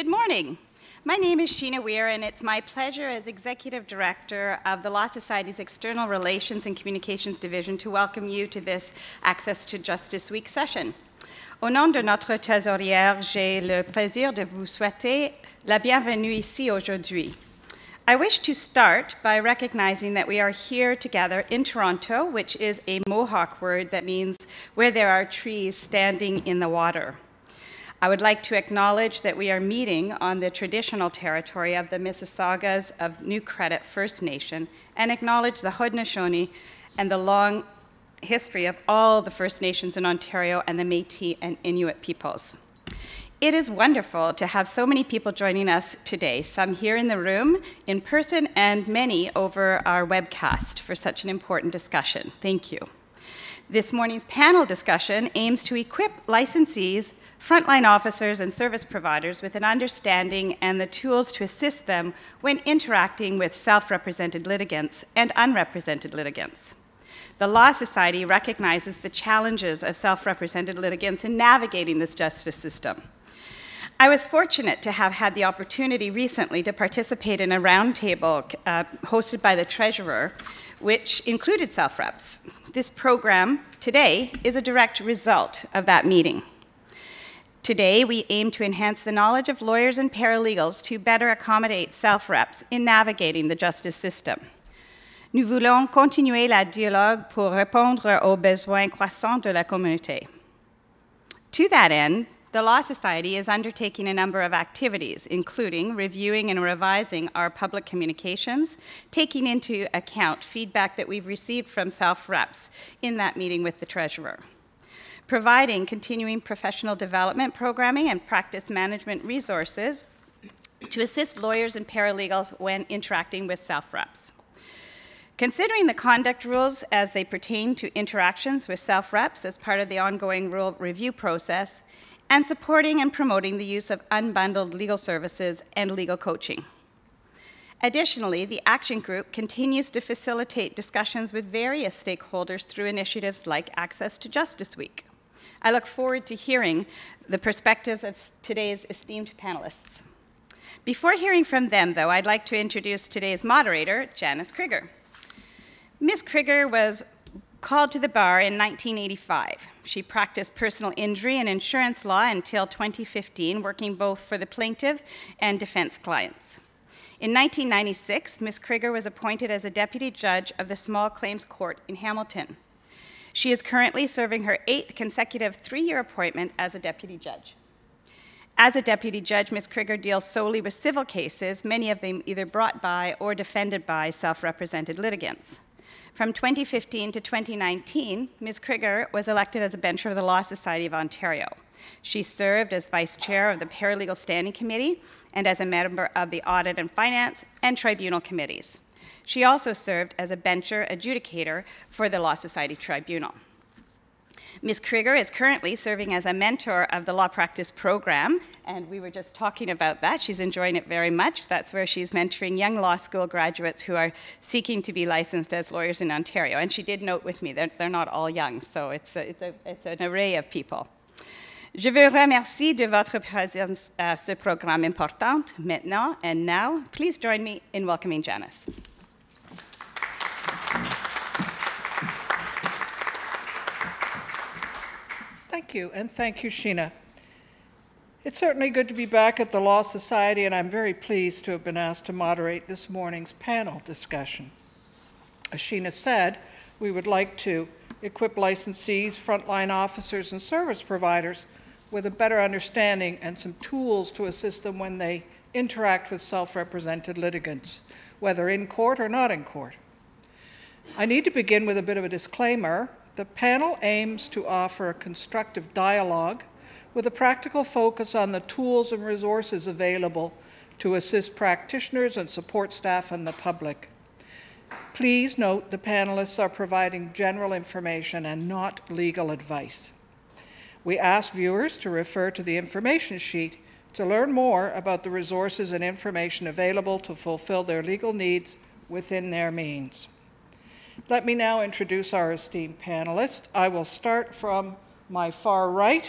Good morning. My name is Sheena Weir, and it's my pleasure as Executive Director of the Law Society's External Relations and Communications Division to welcome you to this Access to Justice Week session. Au nom de notre trésorière, j'ai le plaisir de vous souhaiter la bienvenue ici aujourd'hui. I wish to start by recognizing that we are here together in Toronto, which is a Mohawk word that means where there are trees standing in the water. I would like to acknowledge that we are meeting on the traditional territory of the Mississaugas of New Credit First Nation and acknowledge the Haudenosaunee and the long history of all the First Nations in Ontario and the Metis and Inuit peoples. It is wonderful to have so many people joining us today, some here in the room in person and many over our webcast for such an important discussion. Thank you. This morning's panel discussion aims to equip licensees frontline officers and service providers with an understanding and the tools to assist them when interacting with self represented litigants and unrepresented litigants. The Law Society recognizes the challenges of self represented litigants in navigating this justice system. I was fortunate to have had the opportunity recently to participate in a roundtable uh, hosted by the Treasurer, which included self reps. This program today is a direct result of that meeting. Today, we aim to enhance the knowledge of lawyers and paralegals to better accommodate self reps in navigating the justice system. Nous voulons continuer la dialogue pour répondre aux besoins croissants de la communauté. To that end, the Law Society is undertaking a number of activities, including reviewing and revising our public communications, taking into account feedback that we've received from self reps in that meeting with the Treasurer providing continuing professional development programming and practice management resources to assist lawyers and paralegals when interacting with self reps. Considering the conduct rules as they pertain to interactions with self reps as part of the ongoing rule review process, and supporting and promoting the use of unbundled legal services and legal coaching. Additionally, the Action Group continues to facilitate discussions with various stakeholders through initiatives like Access to Justice Week. I look forward to hearing the perspectives of today's esteemed panelists. Before hearing from them, though, I'd like to introduce today's moderator, Janis Criger. Ms. Criger was called to the bar in 1985. She practiced personal injury and insurance law until 2015, working both for the plaintiff and defense clients. In 1996, Ms. Criger was appointed as a deputy judge of the Small Claims Court in Hamilton. She is currently serving her eighth consecutive three year appointment as a deputy judge. As a deputy judge, Ms. Criger deals solely with civil cases, many of them either brought by or defended by self represented litigants. From 2015 to 2019, Ms. Criger was elected as a bencher of the Law Society of Ontario. She served as vice chair of the Paralegal Standing Committee and as a member of the Audit and Finance and Tribunal Committees. She also served as a bencher adjudicator for the Law Society Tribunal. Ms. Criger is currently serving as a mentor of the law practice program, and we were just talking about that. She's enjoying it very much. That's where she's mentoring young law school graduates who are seeking to be licensed as lawyers in Ontario. And she did note with me that they're not all young, so it's, a, it's, a, it's an array of people. Je vous remercie de votre présence à ce programme important maintenant and now. Please join me in welcoming Janis. Thank you, and thank you, Sheena. It's certainly good to be back at the Law Society, and I'm very pleased to have been asked to moderate this morning's panel discussion. As Sheena said, we would like to equip licensees, frontline officers, and service providers with a better understanding and some tools to assist them when they interact with self represented litigants, whether in court or not in court. I need to begin with a bit of a disclaimer. The panel aims to offer a constructive dialogue with a practical focus on the tools and resources available to assist practitioners and support staff and the public. Please note the panelists are providing general information and not legal advice. We ask viewers to refer to the information sheet to learn more about the resources and information available to fulfill their legal needs within their means. Let me now introduce our esteemed panelists. I will start from my far right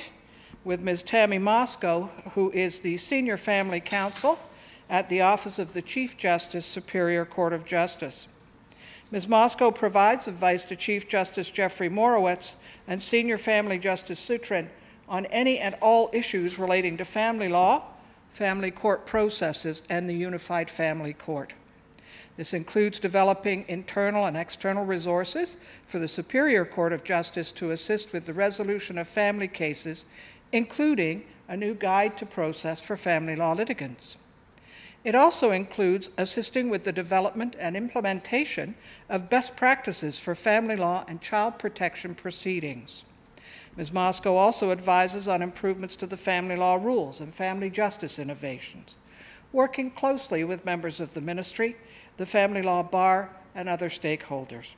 with Ms. Tami Moscoe, who is the Senior Family Counsel at the Office of the Chief Justice, Superior Court of Justice. Ms. Moscoe provides advice to Chief Justice Geoffrey Morawetz and Senior Family Justice Sutrin on any and all issues relating to family law, family court processes, and the Unified Family Court. This includes developing internal and external resources for the Superior Court of Justice to assist with the resolution of family cases, including a new guide to process for family law litigants. It also includes assisting with the development and implementation of best practices for family law and child protection proceedings. Ms. Moscoe also advises on improvements to the family law rules and family justice innovations, working closely with members of the ministry, the family law bar, and other stakeholders.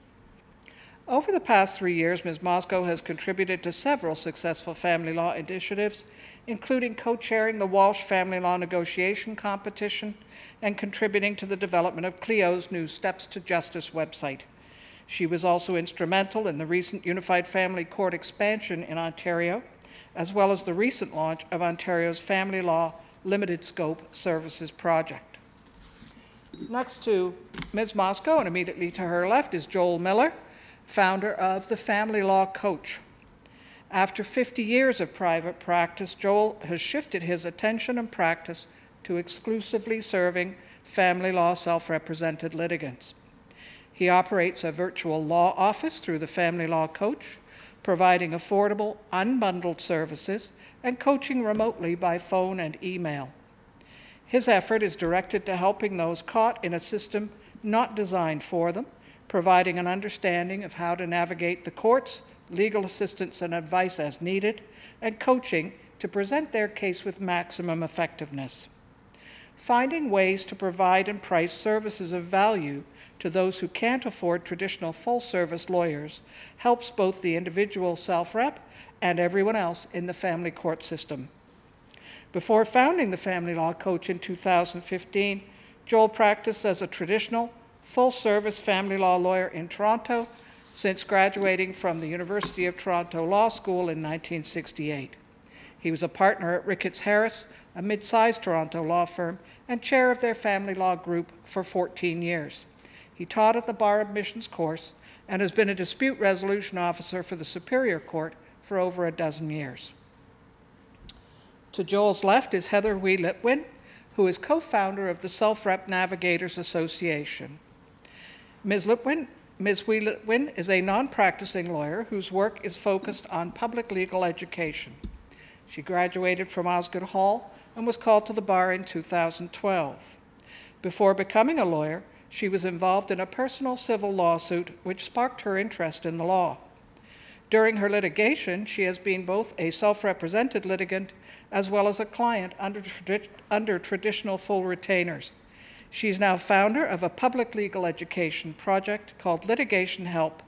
Over the past three years, Ms. Moscoe has contributed to several successful family law initiatives, including co chairing the Walsh Family Law Negotiation Competition and contributing to the development of CLEO's new Steps to Justice website. She was also instrumental in the recent Unified Family Court expansion in Ontario, as well as the recent launch of Ontario's Family Law Limited Scope Services Project. Next to Ms. Moscoe, and immediately to her left, is Joel Miller, founder of the Family Law Coach. After 50 years of private practice, Joel has shifted his attention and practice to exclusively serving family law self represented litigants. He operates a virtual law office through the Family Law Coach, providing affordable, unbundled services and coaching remotely by phone and email. His effort is directed to helping those caught in a system not designed for them, providing an understanding of how to navigate the courts, legal assistance and advice as needed, and coaching to present their case with maximum effectiveness. Finding ways to provide and price services of value to those who can't afford traditional full service lawyers helps both the individual self rep and everyone else in the family court system. Before founding the Family Law Coach in 2015, Joel practiced as a traditional, full service family law lawyer in Toronto since graduating from the University of Toronto Law School in 1968. He was a partner at Ricketts Harris, a mid sized Toronto law firm, and chair of their family law group for 14 years. He taught at the Bar Admissions course and has been a dispute resolution officer for the Superior Court for over a dozen years. To Joel's left is Heather Wee Litwin, who is co founder of the Self Rep Navigators Association. Ms. Litwin, Ms. Wee Litwin is a non practicing lawyer whose work is focused on public legal education. She graduated from Osgoode Hall and was called to the bar in 2012. Before becoming a lawyer, she was involved in a personal civil lawsuit which sparked her interest in the law. During her litigation, she has been both a self represented litigant as well as a client under, tradi- under traditional full retainers. She's now founder of a public legal education project called Litigation Help,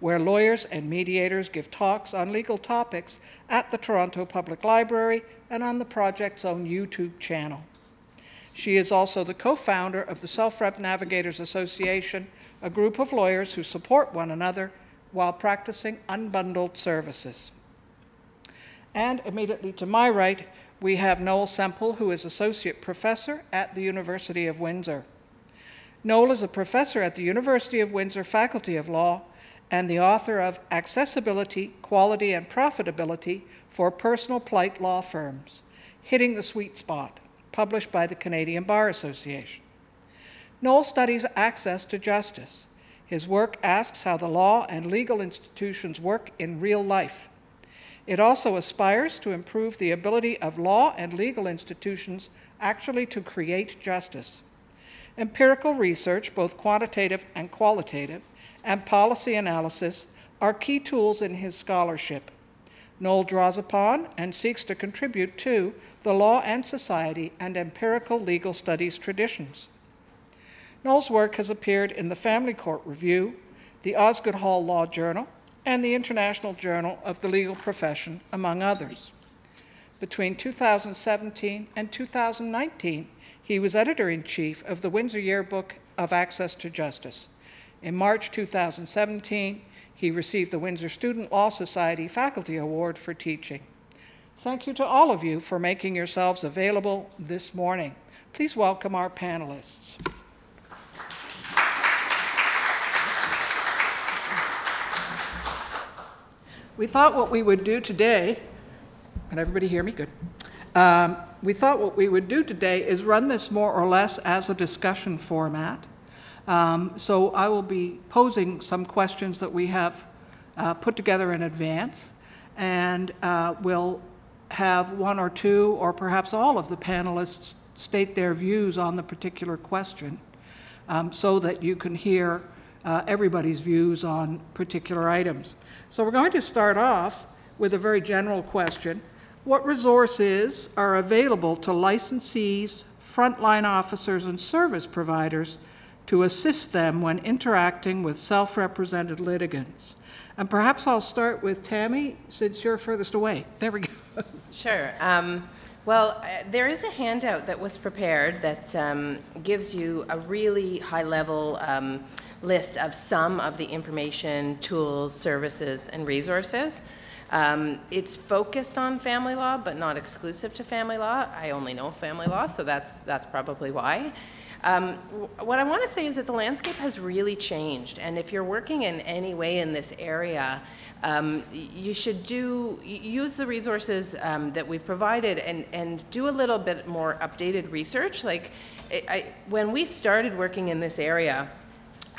where lawyers and mediators give talks on legal topics at the Toronto Public Library and on the project's own YouTube channel. She is also the co founder of the Self Rep Navigators Association, a group of lawyers who support one another while practicing unbundled services. And immediately to my right, we have Noel Semple, who is Associate Professor at the University of Windsor. Noel is a professor at the University of Windsor Faculty of Law and the author of Accessibility, Quality, and Profitability for Personal Plight Law Firms Hitting the Sweet Spot, published by the Canadian Bar Association. Noel studies access to justice. His work asks how the law and legal institutions work in real life. It also aspires to improve the ability of law and legal institutions actually to create justice. Empirical research, both quantitative and qualitative, and policy analysis are key tools in his scholarship. Noel draws upon and seeks to contribute to the law and society and empirical legal studies traditions. Noel's work has appeared in the Family Court Review, the Osgoode Hall Law Journal, and the International Journal of the Legal Profession, among others. Between 2017 and 2019, he was editor in chief of the Windsor Yearbook of Access to Justice. In March 2017, he received the Windsor Student Law Society Faculty Award for teaching. Thank you to all of you for making yourselves available this morning. Please welcome our panelists. We thought what we would do today, can everybody hear me? Good. Um, we thought what we would do today is run this more or less as a discussion format. Um, so I will be posing some questions that we have uh, put together in advance, and uh, we'll have one or two, or perhaps all of the panelists state their views on the particular question um, so that you can hear uh, everybody's views on particular items. So we're going to start off with a very general question. What resources are available to licensees, frontline officers, and service providers to assist them when interacting with self-represented litigants? And perhaps I'll start with Tami, since you're furthest away. There we go. Sure. Um, well, uh, there is a handout that was prepared that um, gives you a really high level um, list of some of the information, tools, services, and resources. Um, it's focused on family law, but not exclusive to family law. I only know family law, so that's, that's probably why. Um, what I want to say is that the landscape has really changed, and if you're working in any way in this area, um, you should do use the resources um, that we've provided and, and do a little bit more updated research. Like I, I, when we started working in this area,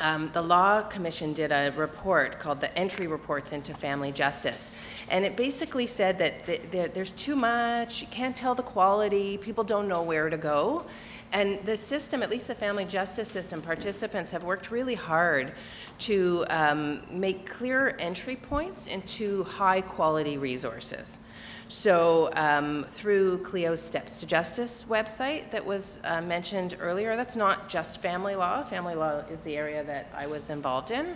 um, the Law Commission did a report called the Entry Reports into Family Justice. And it basically said that th- there, there's too much, you can't tell the quality, people don't know where to go. And the system, at least the family justice system, participants have worked really hard to um, make clear entry points into high quality resources. So, um, through CLEO's Steps to Justice website that was uh, mentioned earlier, that's not just family law. Family law is the area that I was involved in.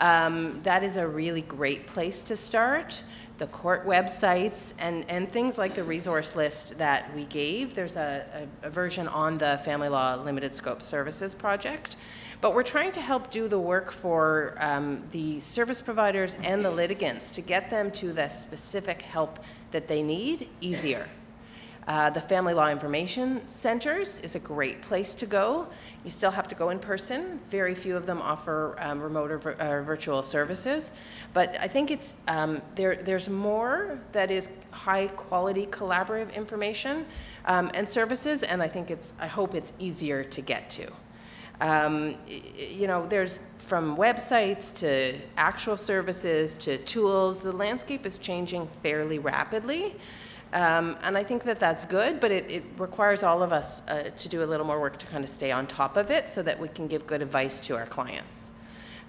Um, that is a really great place to start. The court websites and, and things like the resource list that we gave. There's a, a, a version on the Family Law Limited Scope Services project. But we're trying to help do the work for um, the service providers and the litigants to get them to the specific help that they need easier. Uh, the Family Law Information Centers is a great place to go. You still have to go in person. Very few of them offer um, remote or, vir- or, virtual services. But I think it's, um, there, there's more that is high quality collaborative information um, and services, and I think it's, I hope it's easier to get to. Um, you know, there's from websites to actual services to tools, the landscape is changing fairly rapidly. Um, and I think that that's good, but it, it requires all of us uh, to do a little more work to kind of stay on top of it so that we can give good advice to our clients.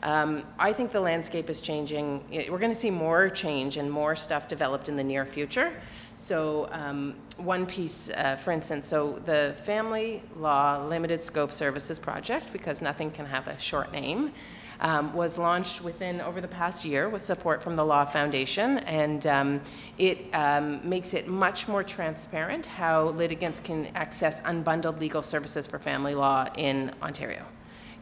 Um, I think the landscape is changing. We're going to see more change and more stuff developed in the near future. So, um, one piece, uh, for instance, so the Family Law Limited Scope Services Project, because nothing can have a short name, um, was launched within over the past year with support from the Law Foundation, and um, it um, makes it much more transparent how litigants can access unbundled legal services for family law in Ontario.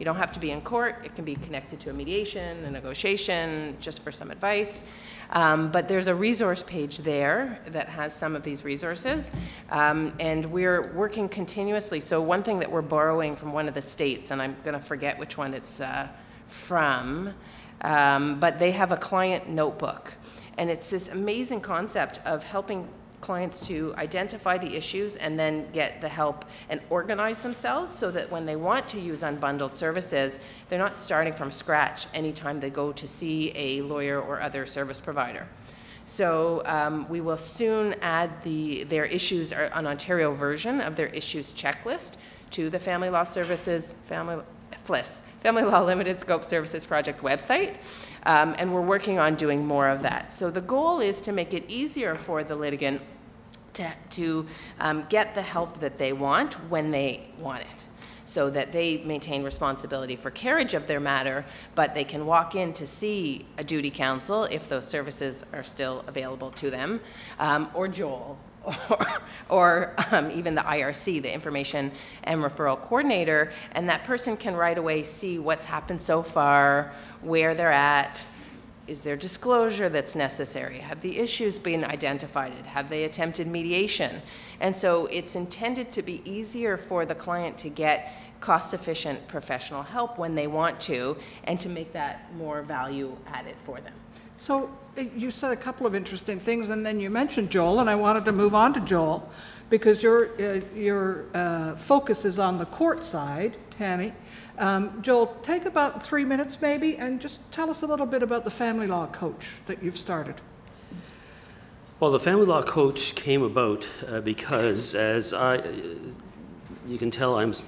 You don't have to be in court. It can be connected to a mediation, a negotiation, just for some advice. Um, but there's a resource page there that has some of these resources. Um, and we're working continuously. So, one thing that we're borrowing from one of the states, and I'm going to forget which one it's uh, from, um, but they have a client notebook. And it's this amazing concept of helping clients to identify the issues and then get the help and organize themselves so that when they want to use unbundled services, they're not starting from scratch anytime they go to see a lawyer or other service provider. So um, we will soon add the, their issues, are an Ontario version of their issues checklist to the Family Law Services, Family, FLIS, Family Law Limited Scope Services Project website. Um, and we're working on doing more of that. So the goal is to make it easier for the litigant to, to um, get the help that they want when they want it so that they maintain responsibility for carriage of their matter, but they can walk in to see a duty counsel if those services are still available to them, um, or Joel, or, or um, even the IRC, the Information and Referral Coordinator, and that person can right away see what's happened so far, where they're at, is there disclosure that's necessary? Have the issues been identified? Have they attempted mediation? And so it's intended to be easier for the client to get cost efficient professional help when they want to and to make that more value added for them. So you said a couple of interesting things, and then you mentioned Joel, and I wanted to move on to Joel because your, uh, your uh, focus is on the court side, Tami. Um, Joel, take about three minutes maybe and just tell us a little bit about the family law coach that you've started. Well, the family law coach came about uh, because, as I, you can tell, I've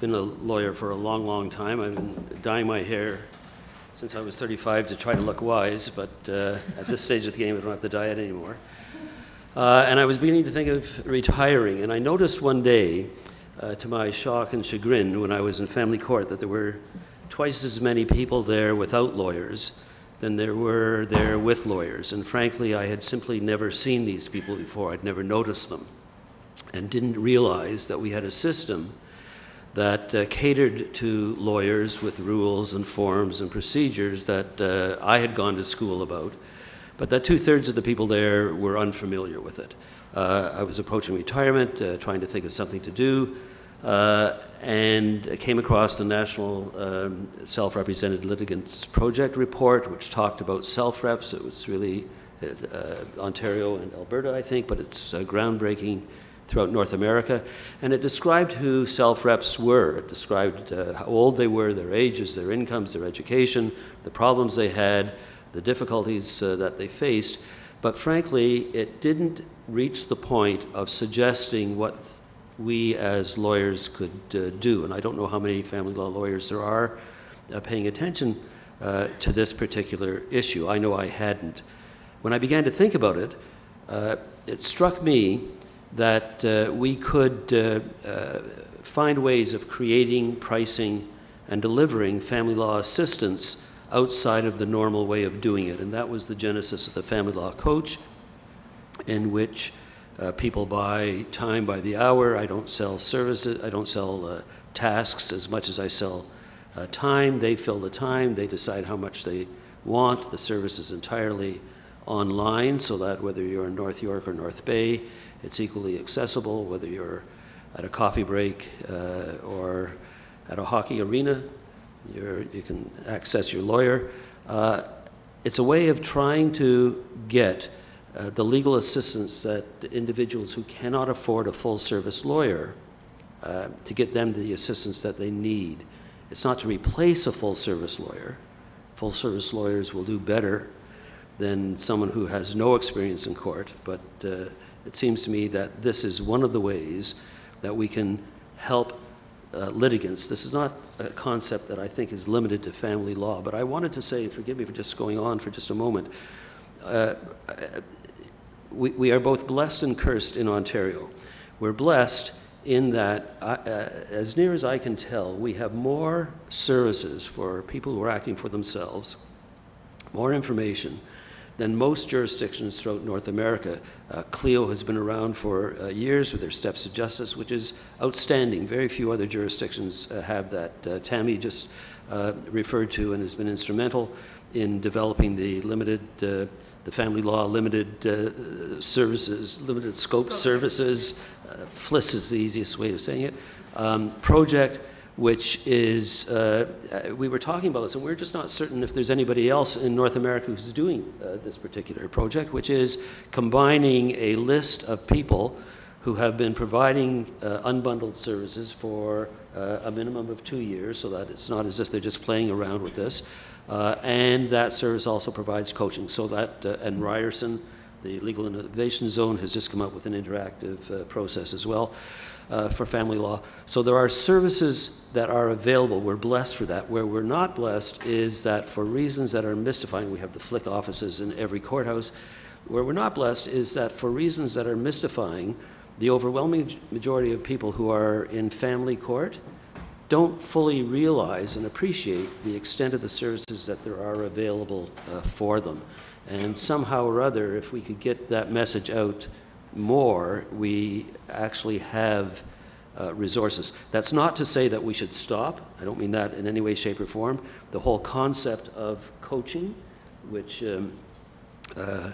been a lawyer for a long, long time. I've been dyeing my hair since I was 35 to try to look wise, but uh, at this stage of the game, I don't have to diet anymore. Uh, and I was beginning to think of retiring, and I noticed one day, uh, to my shock and chagrin, when I was in family court, that there were twice as many people there without lawyers than there were there with lawyers. And frankly, I had simply never seen these people before. I'd never noticed them and didn't realize that we had a system that uh, catered to lawyers with rules and forms and procedures that uh, I had gone to school about but that two thirds of the people there were unfamiliar with it. Uh, I was approaching retirement, uh, trying to think of something to do, uh, and came across the National um, Self Represented Litigants Project report, which talked about self reps. It was really uh, Ontario and Alberta, I think, but it's groundbreaking throughout North America. And it described who self reps were. It described uh, how old they were, their ages, their incomes, their education, the problems they had the difficulties uh, that they faced, but frankly, it didn't reach the point of suggesting what we as lawyers could uh, do. And I don't know how many family law lawyers there are uh, paying attention uh, to this particular issue. I know I hadn't. When I began to think about it, uh, it struck me that uh, we could find ways of creating, pricing, and delivering family law assistance outside of the normal way of doing it. And that was the genesis of the Family Law Coach, in which uh, people buy time by the hour. I don't sell services, I don't sell uh, tasks as much as I sell uh, time. They fill the time, they decide how much they want. The service is entirely online, so that whether you're in North York or North Bay, it's equally accessible, whether you're at a coffee break uh, or at a hockey arena, you're, you can access your lawyer. Uh, it's a way of trying to get uh, the legal assistance that individuals who cannot afford a full service lawyer uh, to get them the assistance that they need. It's not to replace a full service lawyer. Full service lawyers will do better than someone who has no experience in court, but uh, it seems to me that this is one of the ways that we can help uh, litigants. This is not a concept that I think is limited to family law, but I wanted to say, forgive me for just going on for just a moment. Uh, we, we, are both blessed and cursed in Ontario. We're blessed in that, uh, uh, as near as I can tell, we have more services for people who are acting for themselves, more information than most jurisdictions throughout North America. Uh, CLEO has been around for uh, years with their steps to justice, which is outstanding. Very few other jurisdictions uh, have that. Uh, Tami just uh, referred to and has been instrumental in developing the limited, uh, the family law limited services, limited scope services. FLIS is the easiest way of saying it. Um, project which is, uh, uh, we were talking about this, and we're just not certain if there's anybody else in North America who's doing uh, this particular project, which is combining a list of people who have been providing uh, unbundled services for uh, a minimum of two years, so that it's not as if they're just playing around with this. Uh, and that service also provides coaching, so that, and Ryerson, the Legal Innovation Zone, has just come up with an interactive process as well uh, for family law. So there are services that are available. We're blessed for that. Where we're not blessed is that for reasons that are mystifying, we have the FLIC offices in every courthouse. Where we're not blessed is that for reasons that are mystifying, the overwhelming majority of people who are in family court don't fully realize and appreciate the extent of the services that there are available uh, for them. And somehow or other, if we could get that message out more, we actually have uh, resources. That's not to say that we should stop. I don't mean that in any way, shape, or form. The whole concept of coaching which um, uh,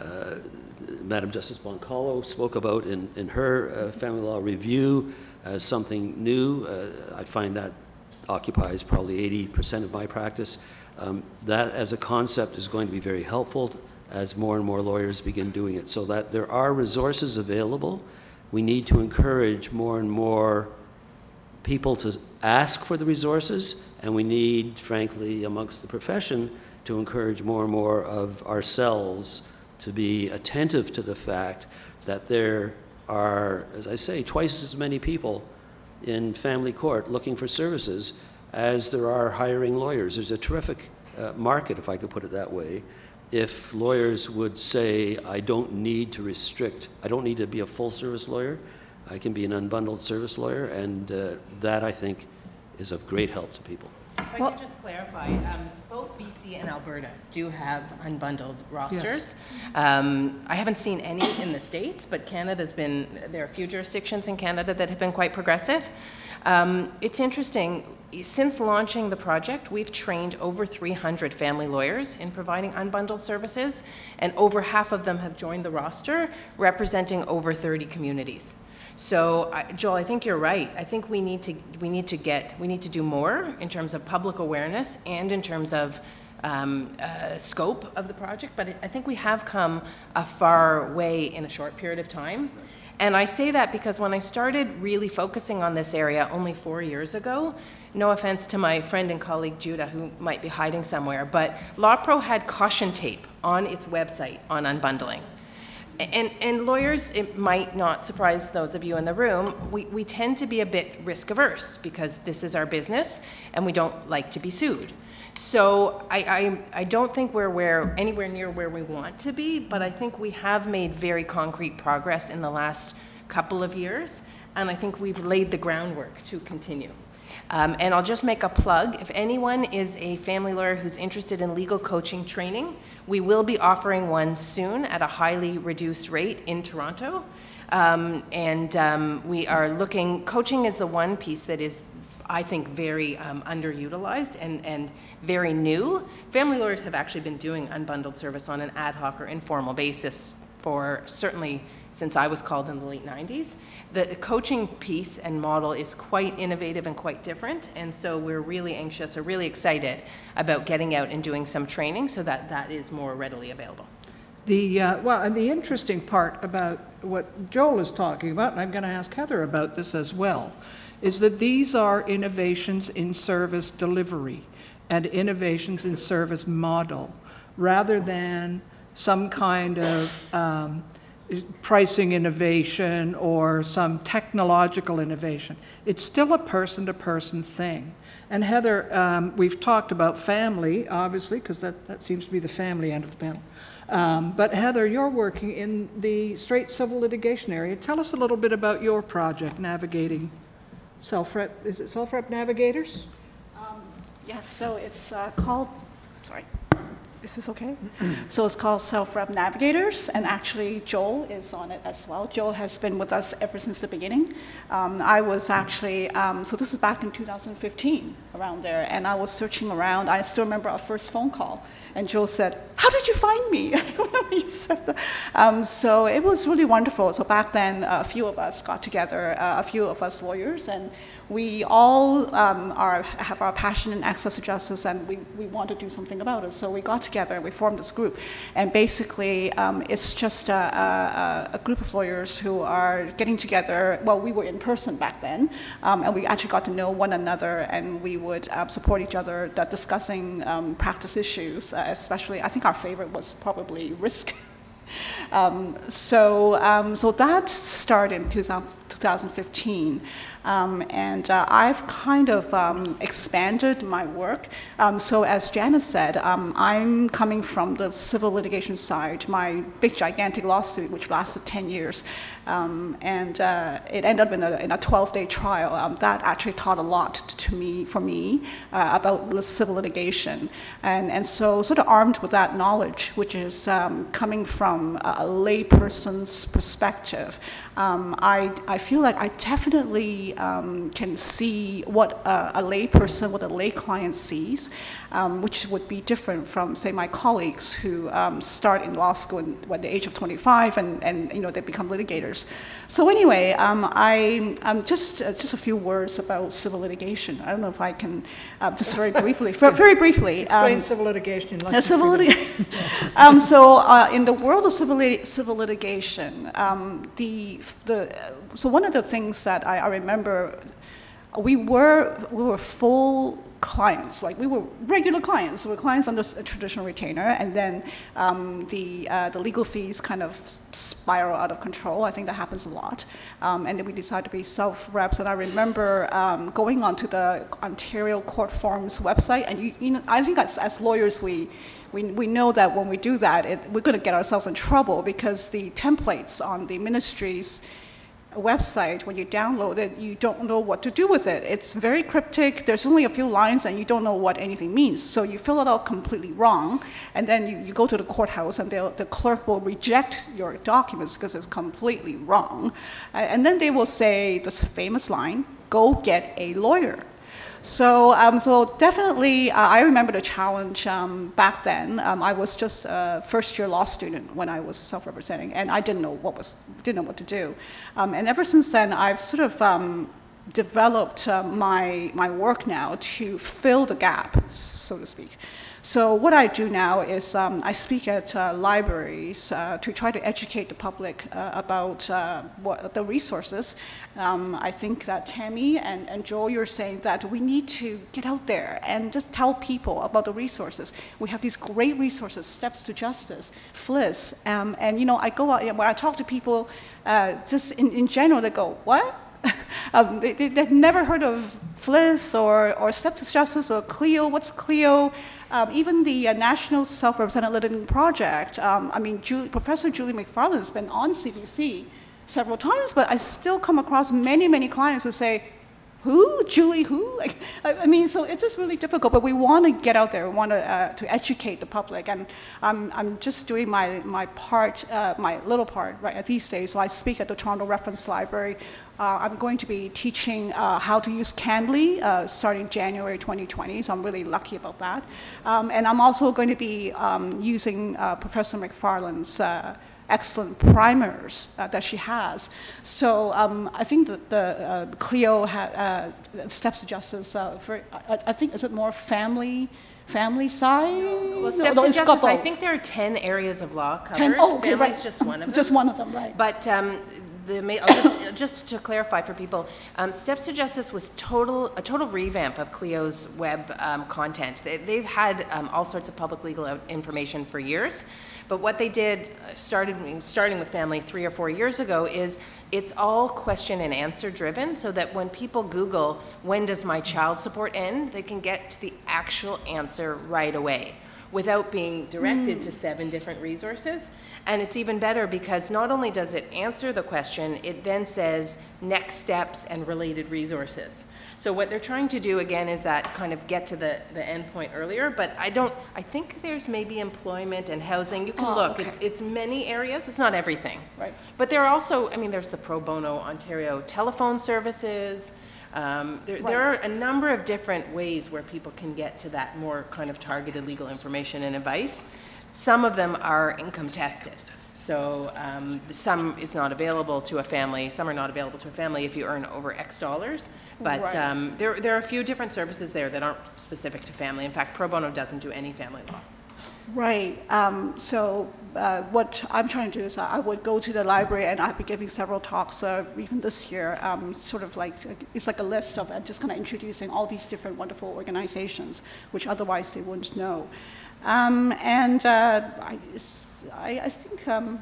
uh, Madam Justice Benotto spoke about in, in her uh, family law review as something new. Uh, I find that occupies probably 80% of my practice. Um, that as a concept is going to be very helpful as more and more lawyers begin doing it, so that there are resources available. We need to encourage more and more people to ask for the resources, and we need, frankly, amongst the profession, to encourage more and more of ourselves to be attentive to the fact that there are, as I say, twice as many people in family court looking for services as there are hiring lawyers. There's a terrific uh, market, if I could put it that way, if lawyers would say, I don't need to restrict, I don't need to be a full service lawyer, I can be an unbundled service lawyer, and uh, that I think is of great help to people. If I could just clarify, um, both BC and Alberta do have unbundled rosters. Um, I haven't seen any in the States, but Canada's been, there are a few jurisdictions in Canada that have been quite progressive. Um, It's interesting, since launching the project, we've trained over 300 family lawyers in providing unbundled services, and over half of them have joined the roster, representing over 30 communities. So, I- Joel, I think you're right. I think we need to, we need to get, we need to do more in terms of public awareness and in terms of um, uh, scope of the project, but I think we have come a far way in a short period of time. And I say that because when I started really focusing on this area only four years ago, no offense to my friend and colleague Judah, who might be hiding somewhere, but LawPro had caution tape on its website on unbundling. And, and lawyers, it might not surprise those of you in the room, we, we tend to be a bit risk averse because this is our business and we don't like to be sued. So I, I, I don't think we're where, anywhere near where we want to be, but I think we have made very concrete progress in the last couple of years, and I think we've laid the groundwork to continue. Um, and I'll just make a plug. If anyone is a family lawyer who's interested in legal coaching training, we will be offering one soon at a highly reduced rate in Toronto. Um, and um, we are looking, coaching is the one piece that is, I think, very um, underutilized and, and very new. Family lawyers have actually been doing unbundled service on an ad hoc or informal basis for certainly since I was called in the late 90s. The coaching piece and model is quite innovative and quite different, and so we're really anxious or really excited about getting out and doing some training so that that is more readily available. The, uh, well, and the interesting part about what Joel is talking about, and I'm going to ask Heather about this as well, is that these are innovations in service delivery and innovations in service model, rather than some kind of um, pricing innovation or some technological innovation. It's still a person to person thing. And Heather, um, we've talked about family, obviously, because that, that seems to be the family end of the panel. Um, but Heather, you're working in the straight civil litigation area. Tell us a little bit about your project, navigating self-rep. Is it self-rep navigators? Um, Yes, so it's uh, called, sorry, is this okay? So it's called Self-Rep Navigators, and actually Joel is on it as well. Joel has been with us ever since the beginning. Um, I was actually, um, so this is back in 2015, around there, and I was searching around. I still remember our first phone call, and Joel said, "How did you find me?" Said that. Um, so it was really wonderful. So back then, a few of us got together, uh, a few of us lawyers, and we all um, are, have our passion in access to justice and we, we want to do something about it. So we got together and we formed this group. And basically, um, it's just a, a, a, group of lawyers who are getting together. Well, we were in person back then, um, and we actually got to know one another and we would um, support each other discussing um, practice issues, uh, especially, I think our favorite was probably risk. Um, so, so that started in 2015. Um, and uh, I've kind of um, expanded my work. Um, so as Janis said, um, I'm coming from the civil litigation side. My big gigantic lawsuit, which lasted 10 years, um, and uh, it ended up in a, in a 12-day trial. Um, that actually taught a lot to me, for me, uh, about civil litigation. And, and so sort of armed with that knowledge, which is coming from a layperson's perspective, I, I feel like I definitely um, can see what a, a layperson, what a lay client sees, um, which would be different from, say, my colleagues who um, start in law school at the age of 25 and, and you know, they become litigators. So anyway, um, I, um, just, uh, just a few words about civil litigation. I don't know if I can, uh, just very briefly, very briefly. Explain um, civil litigation yeah, civil litigation. um, so, uh, in the world of civil, lit- civil litigation, um, the, the, so one of the things that I, I remember, we were, we were full clients, like we were regular clients. We were clients under a traditional retainer, and then um, the, uh, the legal fees kind of spiral out of control. I think that happens a lot. Um, and then we decided to be self reps. And I remember um, going onto the Ontario Court Forms website, and you, you know, I think as, as lawyers, we, we, we know that when we do that, it, we're going to get ourselves in trouble because the templates on the ministry's website, when you download it, you don't know what to do with it. It's very cryptic. There's only a few lines, and you don't know what anything means. So you fill it out completely wrong, and then you, you go to the courthouse, and the clerk will reject your documents because it's completely wrong. And then they will say this famous line go get a lawyer. So, um, so definitely, uh, I remember the challenge um, back then. Um, I was just a first-year law student when I was self-representing, and I didn't know what was didn't know what to do. Um, and ever since then, I've sort of um, developed uh, my my work now to fill the gap, so to speak. So what I do now is um, I speak at uh, libraries uh, to try to educate the public uh, about uh, what the resources. Um, I think that Tami and, and Joel, you're saying that we need to get out there and just tell people about the resources. We have these great resources, Steps to Justice, FLIS, um, and you know I go out when I talk to people, uh, just in, in general, they go, what? um, they, they, never heard of FLIS or, or Step to Justice or CLEO. What's CLEO? Um, even the uh, National Self-Represented Litigant Project, um, I mean, Ju- Professor Julie Macfarlane has been on CBC several times, but I still come across many, many clients who say, who? Julie who? Like I, mean so it's just really difficult but we want to get out there. We want to uh, to educate the public and i'm, I'm just doing my my part uh, my little part right at these days. So i speak at the toronto reference library uh, i'm going to be teaching uh, how to use CanLII uh, starting january 2020 so i'm really lucky about that um, and i'm also going to be um, using uh, professor macfarlane's uh, excellent primers uh, that she has. So um, I think that the uh, CLEO ha- uh, steps to justice. Uh, very, I, I think is it more family family side? Well, steps no, to justice, I think there are 10 areas of law covered. Ten- oh, okay, Family's right. just one of them. Just one of them, right? But um, the, just, just to clarify for people, um, Steps to Justice was total, a total revamp of CLEO's web um, content. They, they've had um, all sorts of public legal information for years, but what they did, uh, started, starting with family three or four years ago, is it's all question and answer driven, so that when people Google, when does my child support end, they can get to the actual answer right away without being directed to seven different resources. And it's even better because not only does it answer the question, it then says next steps and related resources. So what they're trying to do again is that kind of get to the, the end point earlier, but I don't, I think there's maybe employment and housing. You can Oh, look, okay. It- it's many areas, it's not everything. Right. But there are also, I mean, there's the pro bono Ontario telephone services. Um, there, there are a number of different ways where people can get to that more kind of targeted legal information and advice. Some of them are income tested. So um, some is not available to a family, some are not available to a family if you earn over X dollars. But Right. um, there, there are a few different services there that aren't specific to family. In fact, pro bono doesn't do any family law. Right. Um, so uh, what I'm trying to do is I would go to the library and I've been giving several talks, uh, even this year, um, sort of like, it's like a list of, and just kind of introducing all these different wonderful organizations, which otherwise they wouldn't know. Um, and uh, I, I, I think, um,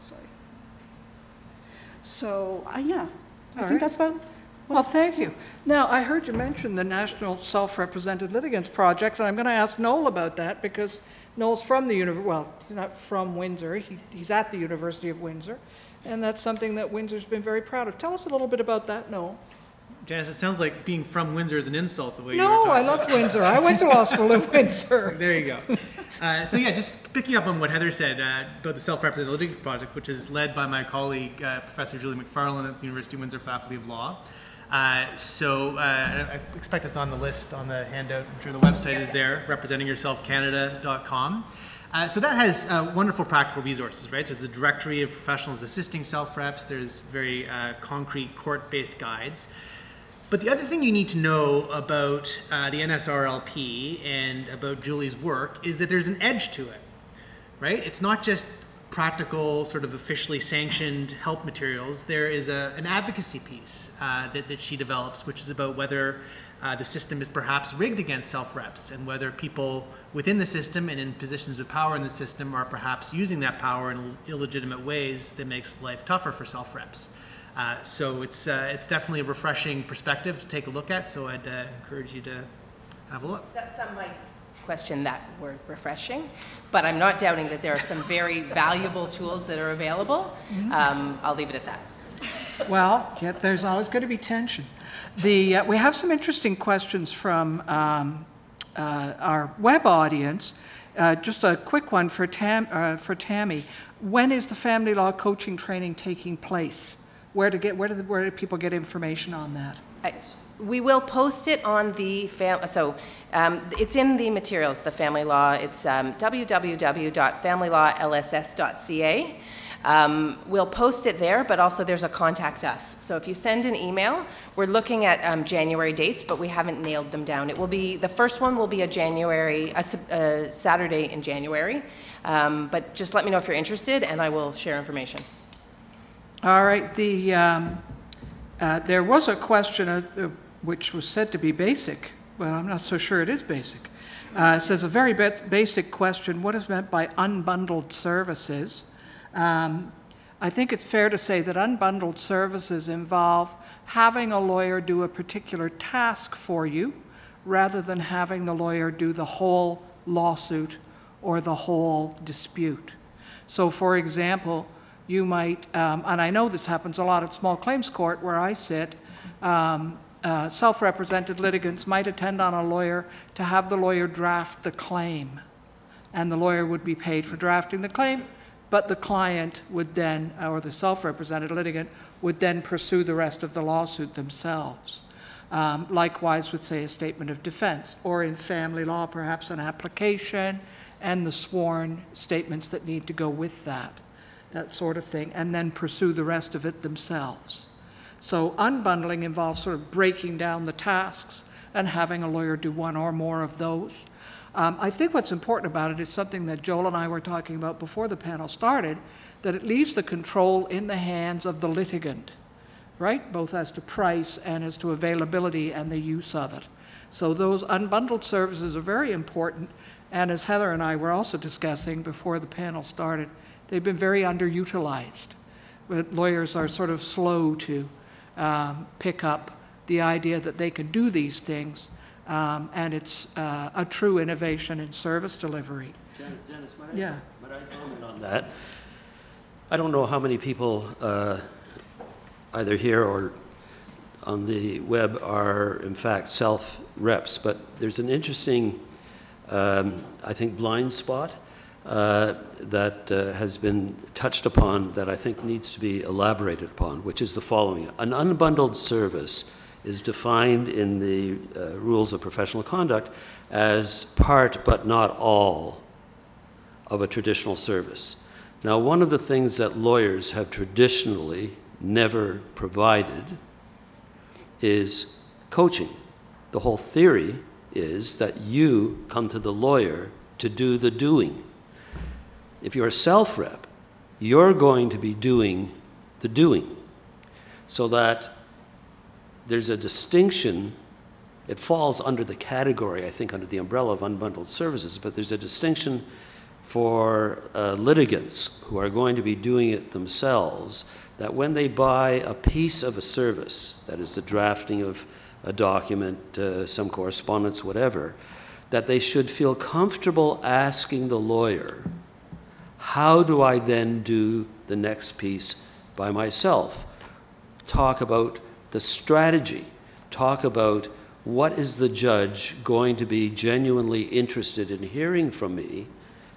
sorry. So, uh, yeah, I All think right. that's about, Well, thank you. Now, I heard you mention the National Self-Represented Litigants Project, and I'm going to ask Noel about that because Noel's from the univ, well, he's not from Windsor, he, he's at the University of Windsor, and that's something that Windsor's been very proud of. Tell us a little bit about that, Noel. Janice, it sounds like being from Windsor is an insult the way you were No, talking. I loved Windsor. I went to law school in Windsor. There you go. Uh, so yeah, just picking up on what Heather said uh, about the Self-Represented Project, which is led by my colleague, uh, Professor Julie Macfarlane at the University of Windsor Faculty of Law. Uh, so uh, I expect it's on the list on the handout. I'm sure the website is there, representingyourselfcanada.com. Uh, so that has uh, wonderful practical resources, right? So it's a directory of professionals assisting self-reps. There's very uh, concrete court-based guides. But the other thing you need to know about uh, the NSRLP and about Julie's work is that there's an edge to it, right? It's not just practical, sort of officially sanctioned help materials. There is a, an advocacy piece uh, that, that she develops, which is about whether uh, the system is perhaps rigged against self reps and whether people within the system and in positions of power in the system are perhaps using that power in illegitimate ways that makes life tougher for self reps. Uh, so it's, uh, it's definitely a refreshing perspective to take a look at. So I'd uh, encourage you to have a look. So- Some might question that word refreshing, but I'm not doubting that there are some very valuable tools that are available. Um, I'll leave it at that. Well, yet there's always going to be tension. The, uh, we have some interesting questions from um, uh, our web audience. Uh, just a quick one for, Tam, uh, for Tami. When is the family law coaching training taking place? Where to get where do, the, where do people get information on that? I- We will post it on the fam, so um, it's in the materials, the family law. It's um, www.familylawlss.ca. Um, We'll post it there, but also there's a contact us. So if you send an email, we're looking at um, January dates, but we haven't nailed them down. It will be, the first one will be a January, a a Saturday in January. Um, But just let me know if you're interested, and I will share information. All right, the, um, uh, there was a question uh, uh, which was said to be basic. Well, I'm not so sure it is basic. Uh, It says, a very ba- basic question, what is meant by unbundled services? Um, I think it's fair to say that unbundled services involve having a lawyer do a particular task for you rather than having the lawyer do the whole lawsuit or the whole dispute. So, for example, you might, um, and I know this happens a lot at small claims court where I sit, um, uh, self represented litigants might attend on a lawyer to have the lawyer draft the claim. And the lawyer would be paid for drafting the claim, but the client would then, or the self represented litigant, would then pursue the rest of the lawsuit themselves. Um, likewise, with, say, a statement of defense, or in family law, perhaps an application and the sworn statements that need to go with that, that sort of thing, and then pursue the rest of it themselves. So unbundling involves sort of breaking down the tasks and having a lawyer do one or more of those. Um, I think what's important about it is something that Joel and I were talking about before the panel started, that it leaves the control in the hands of the litigant, right? Both as to price and as to availability and the use of it. So those unbundled services are very important, and as Heather and I were also discussing before the panel started, they've been very underutilized. But lawyers are sort of slow to um, pick up the idea that they can do these things, um, and it's uh, a true innovation in service delivery. Dennis, might I, Yeah. might I comment on that? I don't know how many people, uh, either here or on the web, are in fact self-reps, but there's an interesting, um, I think, blind spot uh, that uh, has been touched upon that I think needs to be elaborated upon, which is the following. An unbundled service is defined in the uh, rules of professional conduct as part but not all of a traditional service. Now, one of the things that lawyers have traditionally never provided is coaching. The whole theory is that you come to the lawyer to do the doing. If you're a self rep, you're going to be doing the doing. So that there's a distinction. It falls under the category, I think, under the umbrella of unbundled services, but there's a distinction for uh, litigants who are going to be doing it themselves that when they buy a piece of a service, that is the drafting of a document, uh, some correspondence, whatever, that they should feel comfortable asking the lawyer, how do I then do the next piece by myself? Talk about the strategy. Talk about what is the judge going to be genuinely interested in hearing from me,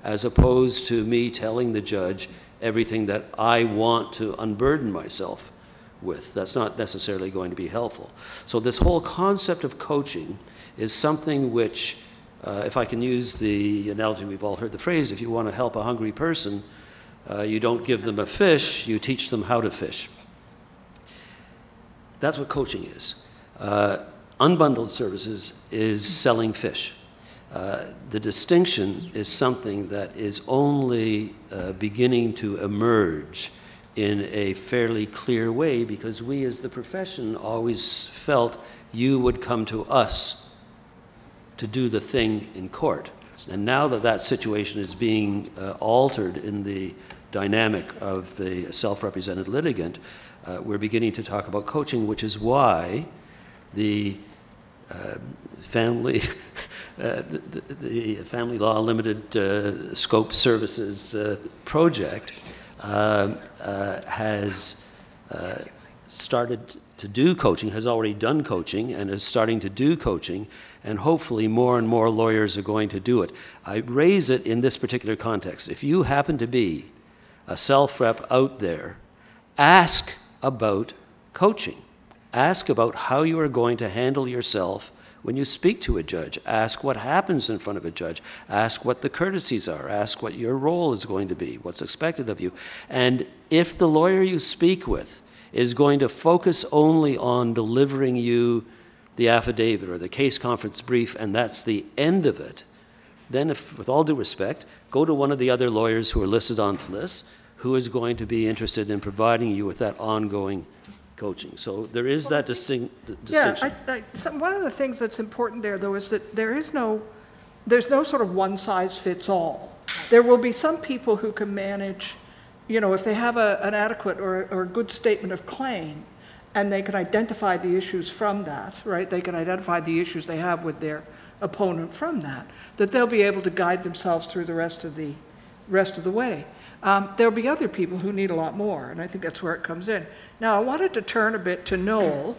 as opposed to me telling the judge everything that I want to unburden myself with. That's not necessarily going to be helpful. So, this whole concept of coaching is something which, uh, if I can use the analogy, we've all heard the phrase if you want to help a hungry person, uh, you don't give them a fish, you teach them how to fish. That's what coaching is. Uh, unbundled services is selling fish. Uh, the distinction is something that is only uh, beginning to emerge in a fairly clear way because we, as the profession, always felt you would come to us to do the thing in court. And now that that situation is being uh, altered in the dynamic of the self represented litigant, uh, we're beginning to talk about coaching, which is why the uh, family, uh, the, the, Family Law Limited uh, Scope Services uh, project has started to do coaching, has already done coaching, and is starting to do coaching, and hopefully more and more lawyers are going to do it. I raise it in this particular context. If you happen to be a self rep out there, ask about coaching. Ask about how you are going to handle yourself when you speak to a judge. Ask what happens in front of a judge. Ask what the courtesies are. Ask what your role is going to be, what's expected of you. And if the lawyer you speak with is going to focus only on delivering you the affidavit or the case conference brief, and that's the end of it, then, if, with all due respect, go to one of the other lawyers who are listed on FLIS who is going to be interested in providing you with that ongoing coaching. So there is that distinct, Yeah, distinction. I, I, some, one of the things that's important there, though, is that there is no, there's no sort of one size fits all. There will be some people who can manage, you know, if they have a, an adequate or, or a good statement of claim, and they can identify the issues from that, right? They can identify the issues they have with their opponent from that, that they'll be able to guide themselves through the rest of the rest of the way. Um, there'll be other people who need a lot more, and I think that's where it comes in. Now, I wanted to turn a bit to Noel,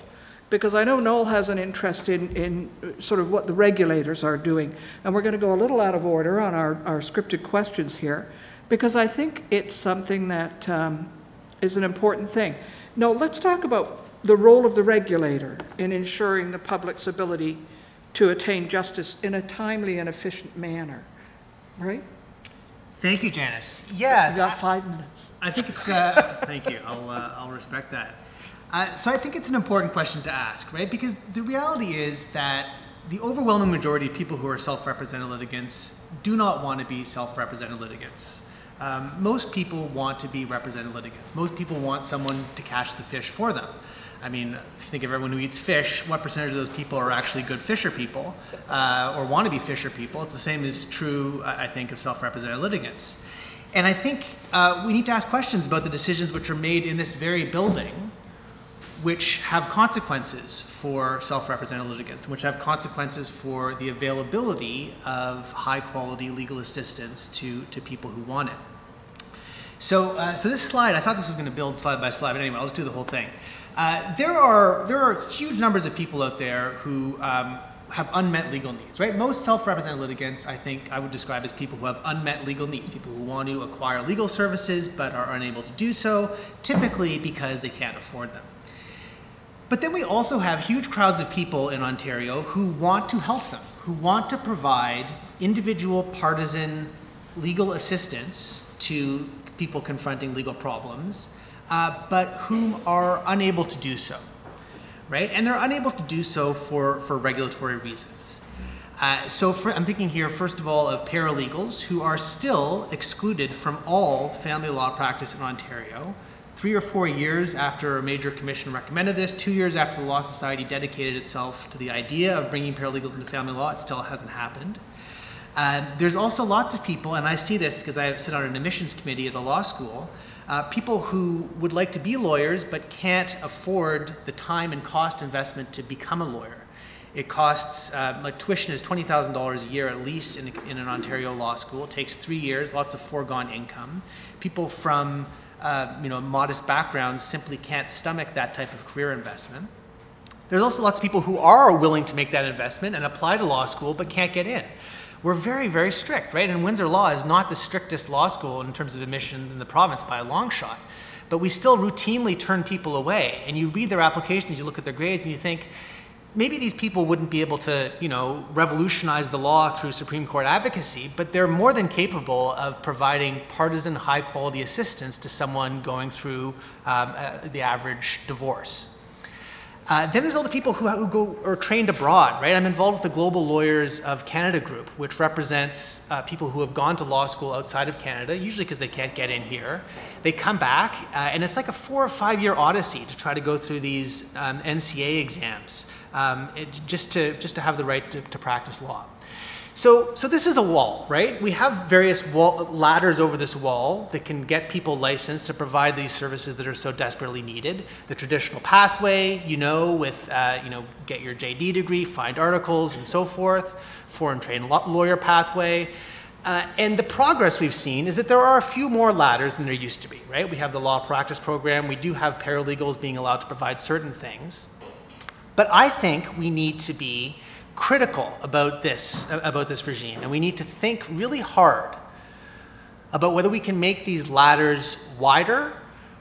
because I know Noel has an interest in, in sort of what the regulators are doing. And we're going to go a little out of order on our, our scripted questions here, because I think it's something that um, is an important thing. Noel, let's talk about the role of the regulator in ensuring the public's ability to attain justice in a timely and efficient manner, right? Thank you, Janis. Yes. You got five minutes. I think it's, uh, thank you, I'll, uh, I'll respect that. Uh, so I think it's an important question to ask, right? Because the reality is that the overwhelming majority of people who are self-represented litigants do not want to be self-represented litigants. Um, most people want to be represented litigants. Most people want someone to catch the fish for them. I mean, think of everyone who eats fish, what percentage of those people are actually good fisher people uh, or want to be fisher people? It's the same is true, I think, of self-represented litigants. And I think uh, we need to ask questions about the decisions which are made in this very building, which have consequences for self-represented litigants, which have consequences for the availability of high-quality legal assistance to, to people who want it. So, uh, so this slide, I thought this was going to build slide by slide, but anyway, I'll just do the whole thing. Uh, there are there are huge numbers of people out there who um, have unmet legal needs, right? Most self-represented litigants, I think, I would describe as people who have unmet legal needs, people who want to acquire legal services but are unable to do so, typically because they can't afford them. But then we also have huge crowds of people in Ontario who want to help them, who want to provide individual partisan legal assistance to people confronting legal problems uh, but whom are unable to do so, right? And they're unable to do so for, for regulatory reasons. Uh, so for, I'm thinking here, first of all, of paralegals who are still excluded from all family law practice in Ontario. Three or four years after a major commission recommended this, two years after the Law Society dedicated itself to the idea of bringing paralegals into family law, it still hasn't happened. Uh, there's also lots of people, and I see this because I sit on an admissions committee at a law school, uh, people who would like to be lawyers but can't afford the time and cost investment to become a lawyer. It costs, uh, like tuition is $20,000 a year at least in, in, an Ontario law school. It takes three years, lots of foregone income. People from uh, you know, modest backgrounds simply can't stomach that type of career investment. There's also lots of people who are willing to make that investment and apply to law school but can't get in we're very, very strict, right? And Windsor Law is not the strictest law school in terms of admission in the province by a long shot. but we still routinely turn people away. And you read their applications, you look at their grades, and you think, maybe these people wouldn't be able to, you know, revolutionize the law through Supreme Court advocacy, but they're more than capable of providing partisan, high-quality assistance to someone going through um, uh, the average divorce. Uh, then there's all the people who, who go are trained abroad, right? I'm involved with the Global Lawyers of Canada group, which represents uh, people who have gone to law school outside of Canada, usually because they can't get in here. They come back, uh, and it's like a four or five year odyssey to try to go through these um, NCA exams, um, it, just to just to have the right to, to practice law. So, so this is a wall, right? We have various wall, ladders over this wall that can get people licensed to provide these services that are so desperately needed. The traditional pathway, you know, with uh, you know, get your JD degree, find articles, and so forth. Foreign trained lawyer pathway. Uh, and the progress we've seen is that there are a few more ladders than there used to be, right? We have the law practice program. We do have paralegals being allowed to provide certain things. But I think we need to be critical about this, about this regime, and we need to think really hard about whether we can make these ladders wider,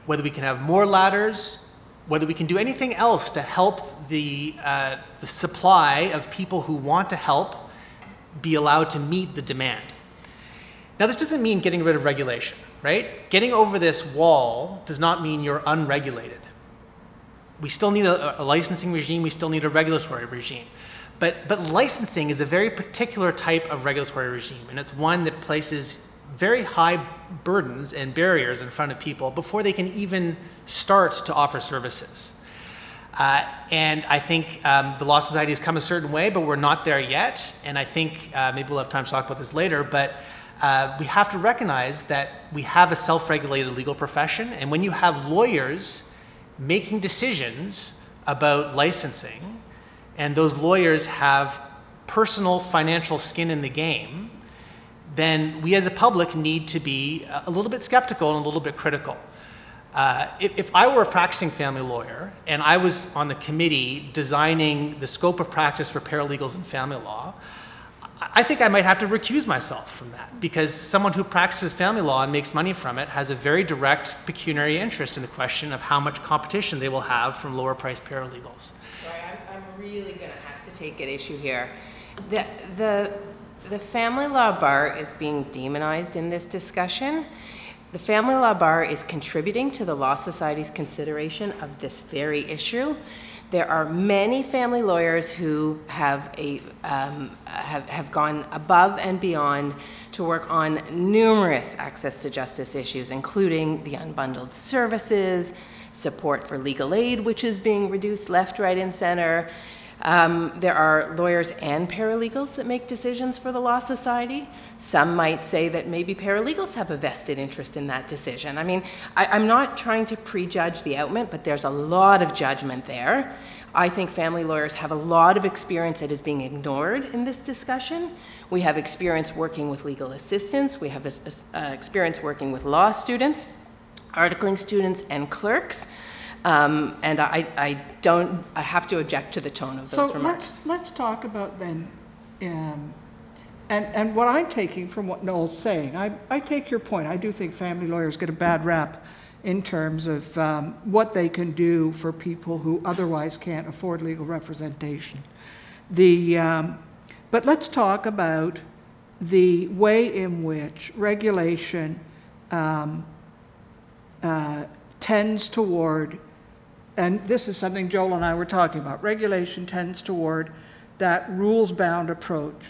whether we can have more ladders, whether we can do anything else to help the, uh, the supply of people who want to help be allowed to meet the demand. Now, this doesn't mean getting rid of regulation, right? Getting over this wall does not mean you're unregulated. We still need a, a licensing regime, we still need a regulatory regime. But, but licensing is a very particular type of regulatory regime, and it's one that places very high burdens and barriers in front of people before they can even start to offer services. Uh, and I think um, the Law Society has come a certain way, but we're not there yet. And I think uh, maybe we'll have time to talk about this later, but uh, we have to recognize that we have a self regulated legal profession. And when you have lawyers making decisions about licensing, and those lawyers have personal financial skin in the game, then we as a public need to be a little bit skeptical and a little bit critical. Uh, if, if, I were a practicing family lawyer and I was on the committee designing the scope of practice for paralegals in family law, I think I might have to recuse myself from that because someone who practices family law and makes money from it has a very direct pecuniary interest in the question of how much competition they will have from lower priced paralegals really going to have to take an issue here. The, the, the family law bar is being demonized in this discussion. The family law bar is contributing to the Law Society's consideration of this very issue. There are many family lawyers who have, a, um, have, have gone above and beyond to work on numerous access to justice issues, including the unbundled services, support for legal aid, which is being reduced left, right, and center. Um, there are lawyers and paralegals that make decisions for the Law Society. Some might say that maybe paralegals have a vested interest in that decision. I mean, I, am not trying to prejudge the outcome, but there's a lot of judgment there. I think family lawyers have a lot of experience that is being ignored in this discussion. We have experience working with legal assistants, we have a, a, experience working with law students articling students and clerks. Um, and I, I don't, I have to object to the tone of those so remarks. let's, let's talk about then, um, and, and what I'm taking from what Noel's saying, I, I take your point. I do think family lawyers get a bad rap in terms of um, what they can do for people who otherwise can't afford legal representation. The, um, but let's talk about the way in which regulation um, uh, tends toward, and this is something Joel and I were talking about, regulation tends toward that rules-bound approach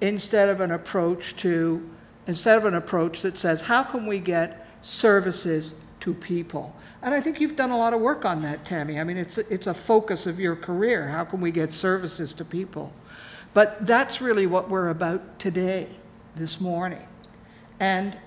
instead of an approach to, instead of an approach that says, how can we get services to people? And I think you've done a lot of work on that, Tami. I mean, it's, it's a focus of your career. How can we get services to people? But that's really what we're about today, this morning. And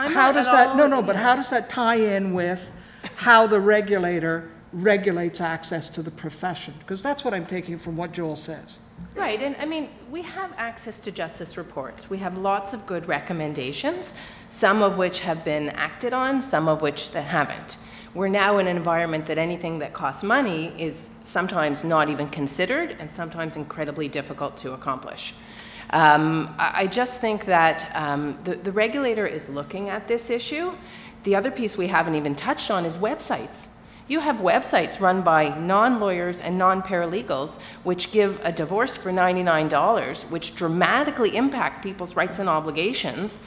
I'm how not does at that, all- no, no, but how does that tie in with how the regulator regulates access to the profession? Because that's what I'm taking from what Joel says. Right, and I mean, we have access to justice reports. We have lots of good recommendations, some of which have been acted on, some of which that haven't. We're now in an environment that anything that costs money is sometimes not even considered and sometimes incredibly difficult to accomplish. Um, I, just think that um, the, the regulator is looking at this issue. The other piece we haven't even touched on is websites. You have websites run by non lawyers and non paralegals, which give a divorce for $99, which dramatically impact people's rights and obligations.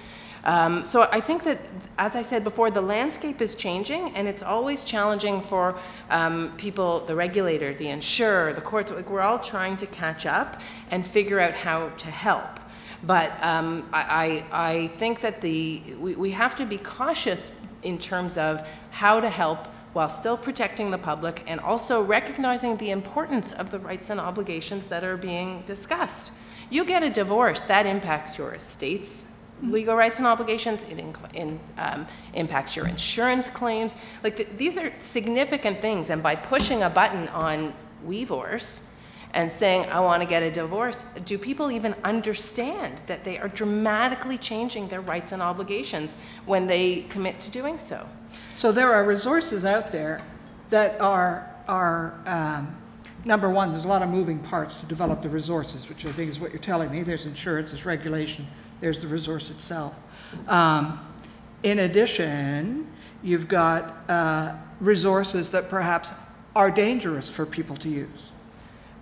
Um, so I think that, as I said before, the landscape is changing, and it's always challenging for um, people, the regulator, the insurer, the courts. Like we're all trying to catch up and figure out how to help. But um, I, I, I think that the we, we have to be cautious in terms of how to help while still protecting the public and also recognizing the importance of the rights and obligations that are being discussed. You get a divorce, that impacts your estate's legal rights and obligations, it in, um, impacts your insurance claims. Like, th- these are significant things, and by pushing a button on WeVorce and saying, I want to get a divorce, do people even understand that they are dramatically changing their rights and obligations when they commit to doing so? So there are resources out there that are, are, um, number one, there's a lot of moving parts to develop the resources, which I think is what you're telling me. There's insurance, there's regulation, there's the resource itself. Um, In addition, you've got uh, resources that perhaps are dangerous for people to use.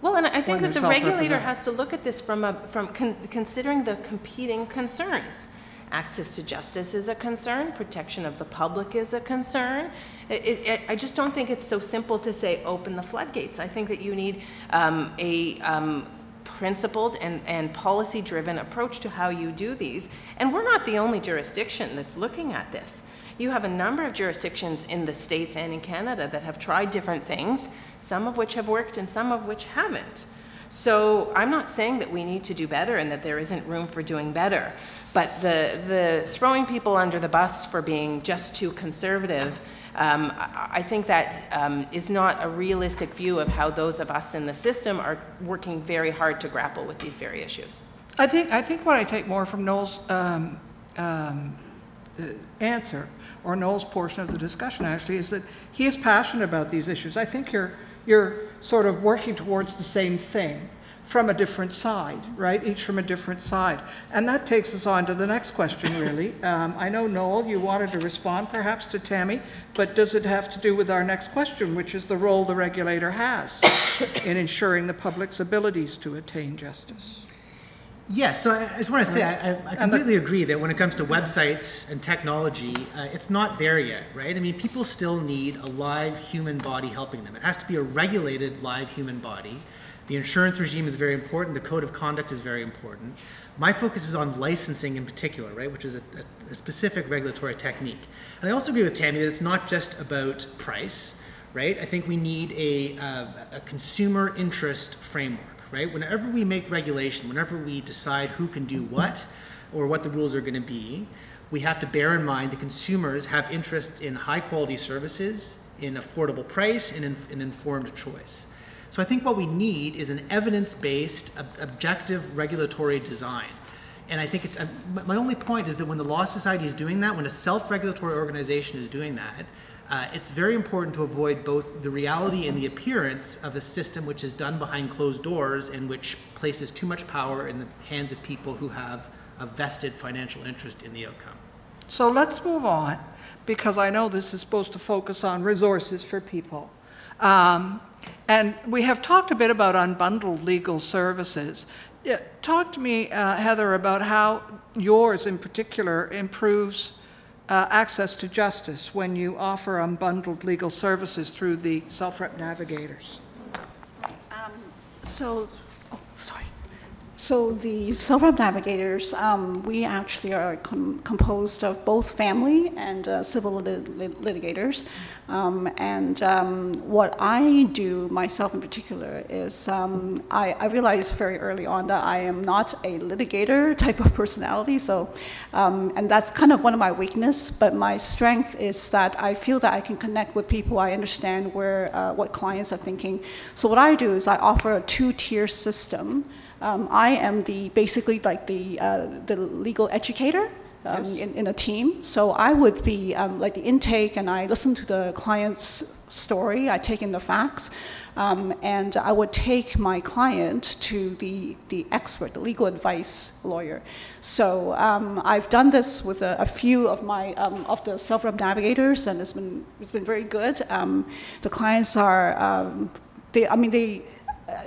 Well, and I think that the regulator has to look at this from a, from con- considering the competing concerns. Access to justice is a concern, protection of the public is a concern. It, it, I just don't think it's so simple to say, open the floodgates. I think that you need um, a um, principled and, and policy-driven approach to how you do these. And we're not the only jurisdiction that's looking at this. You have a number of jurisdictions in the States and in Canada that have tried different things, some of which have worked and some of which haven't. So I'm not saying that we need to do better and that there isn't room for doing better. But the, the throwing people under the bus for being just too conservative, um, I, think that um, is not a realistic view of how those of us in the system are working very hard to grapple with these very issues. I think, I think what I take more from Noel's um, um, uh, answer, or Noel's portion of the discussion actually, is that he is passionate about these issues. I think you're, you're sort of working towards the same thing from a different side, right? Each from a different side. And that takes us on to the next question, really. Um, I know, Noel, you wanted to respond perhaps to Tami, but does it have to do with our next question, which is the role the regulator has in ensuring the public's abilities to attain justice? Yes, so I I just want to say, I, I- And the- completely agree that when it comes to websites and technology, uh, it's not there yet, right? I mean, people still need a live human body helping them. It has to be a regulated live human body. The insurance regime is very important. The code of conduct is very important. My focus is on licensing in particular, right, which is a, a, a specific regulatory technique. And I also agree with Tami that it's not just about price, right? I think we need a, uh, a consumer interest framework right? Whenever we make regulation, whenever we decide who can do what or what the rules are going to be, we have to bear in mind the consumers have interests in high quality services, in affordable price, and in, in informed choice. So I think what we need is an evidence based, ob- objective regulatory design. And I think it's, uh, my- only point is that when the Law Society is doing that, when a self regulatory organization is doing that, uh, it's very important to avoid both the reality and the appearance of a system which is done behind closed doors and which places too much power in the hands of people who have a vested financial interest in the outcome. So let's move on, because I know this is supposed to focus on resources for people. Um, And we have talked a bit about unbundled legal services. Talk to me, uh, Heather, about how yours in particular improves uh, access to justice when you offer unbundled legal services through the self-rep navigators. So, oh, sorry. So the Self-Rep Navigators, um, we actually are com- composed of both family and uh, civil lit- lit- litigators. Um, and um, what I do myself in particular is um, I, I realized very early on that I am not a litigator type of personality. So, um, and that's kind of one of my weakness. But my strength is that I feel that I can connect with people. I understand where uh, what clients are thinking. So what I do is I offer a two-tier system. Um, I am the basically like the uh, the legal educator, um, in, in a team. So I would be um, like the intake, and I listen to the client's story. I take in the facts, um, and I would take my client to the the expert, the legal advice lawyer. So um, I've done this with a, a few of my um, of the self-rep navigators, and it's been it's been very good. Um, the clients are um, they, I mean they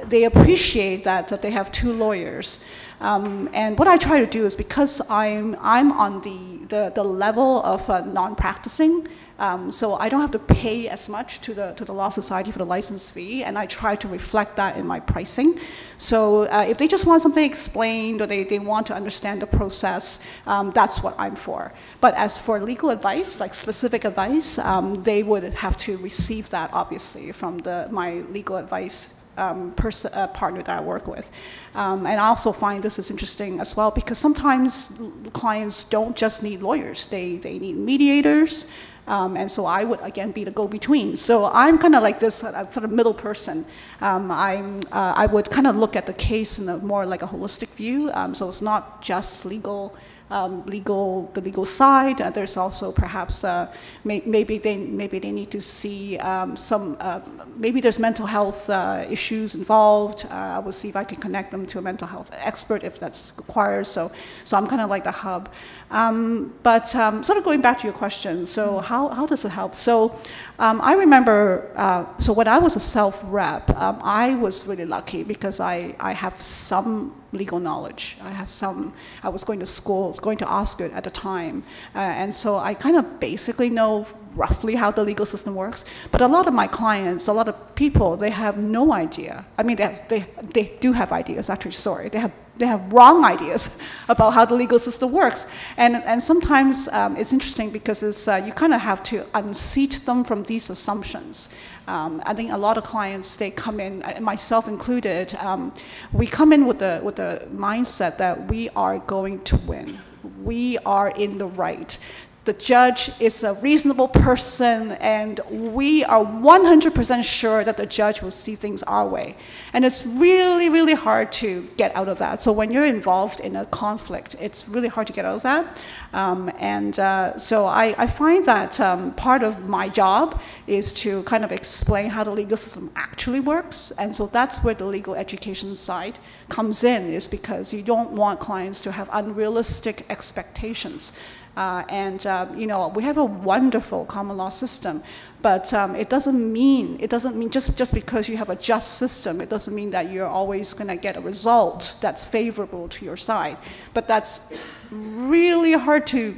they appreciate that, that they have two lawyers. Um, and what I try to do is because I'm, I'm on the, the, the level of uh, non-practicing, um, so I don't have to pay as much to the, to the Law Society for the license fee, and I try to reflect that in my pricing. So uh, if they just want something explained or they, they want to understand the process, um, that's what I'm for. But as for legal advice, like specific advice, um, they would have to receive that, obviously, from the, my legal advice um, uh, partner that I work with. Um, and I also find this is interesting as well because sometimes clients don't just need lawyers, they, they need mediators. Um, and so I would again be the go-between. So I'm kind of like this uh, sort of middle person. Um, I'm, uh, I would kind of look at the case in a more like a holistic view. Um, so it's not just legal um, legal, the legal side. Uh, there's also perhaps uh, may, maybe they maybe they need to see um, some uh, maybe there's mental health uh, issues involved. Uh, I will see if I can connect them to a mental health expert if that's required. So so I'm kind of like the hub. Um, but um, sort of going back to your question, so how, how does it help? So um, I remember, uh, so when I was a self rep, um, I was really lucky because I, I have some legal knowledge. I have some, I was going to school, going to Osgoode at the time. Uh, and so I kind of basically know roughly how the legal system works. But a lot of my clients, a lot of people, they have no idea. I mean, they, they, they do have ideas, actually, sorry. They have they have wrong ideas about how the legal system works. And, and sometimes um, it's interesting because it's, uh, you kind of have to unseat them from these assumptions. Um, I think a lot of clients, they come in, uh, myself included, um, we come in with the, with the mindset that we are going to win. We are in the right the judge is a reasonable person, and we are 100% sure that the judge will see things our way. And it's really, really hard to get out of that. So when you're involved in a conflict, it's really hard to get out of that. Um, and uh, so I, I, find that um, part of my job is to kind of explain how the legal system actually works. And so that's where the legal education side comes in, is because you don't want clients to have unrealistic expectations. Uh, and uh, you know we have a wonderful common law system, but um, it doesn't mean it doesn't mean just just because you have a just system, it doesn't mean that you're always going to get a result that's favorable to your side. But that's really hard to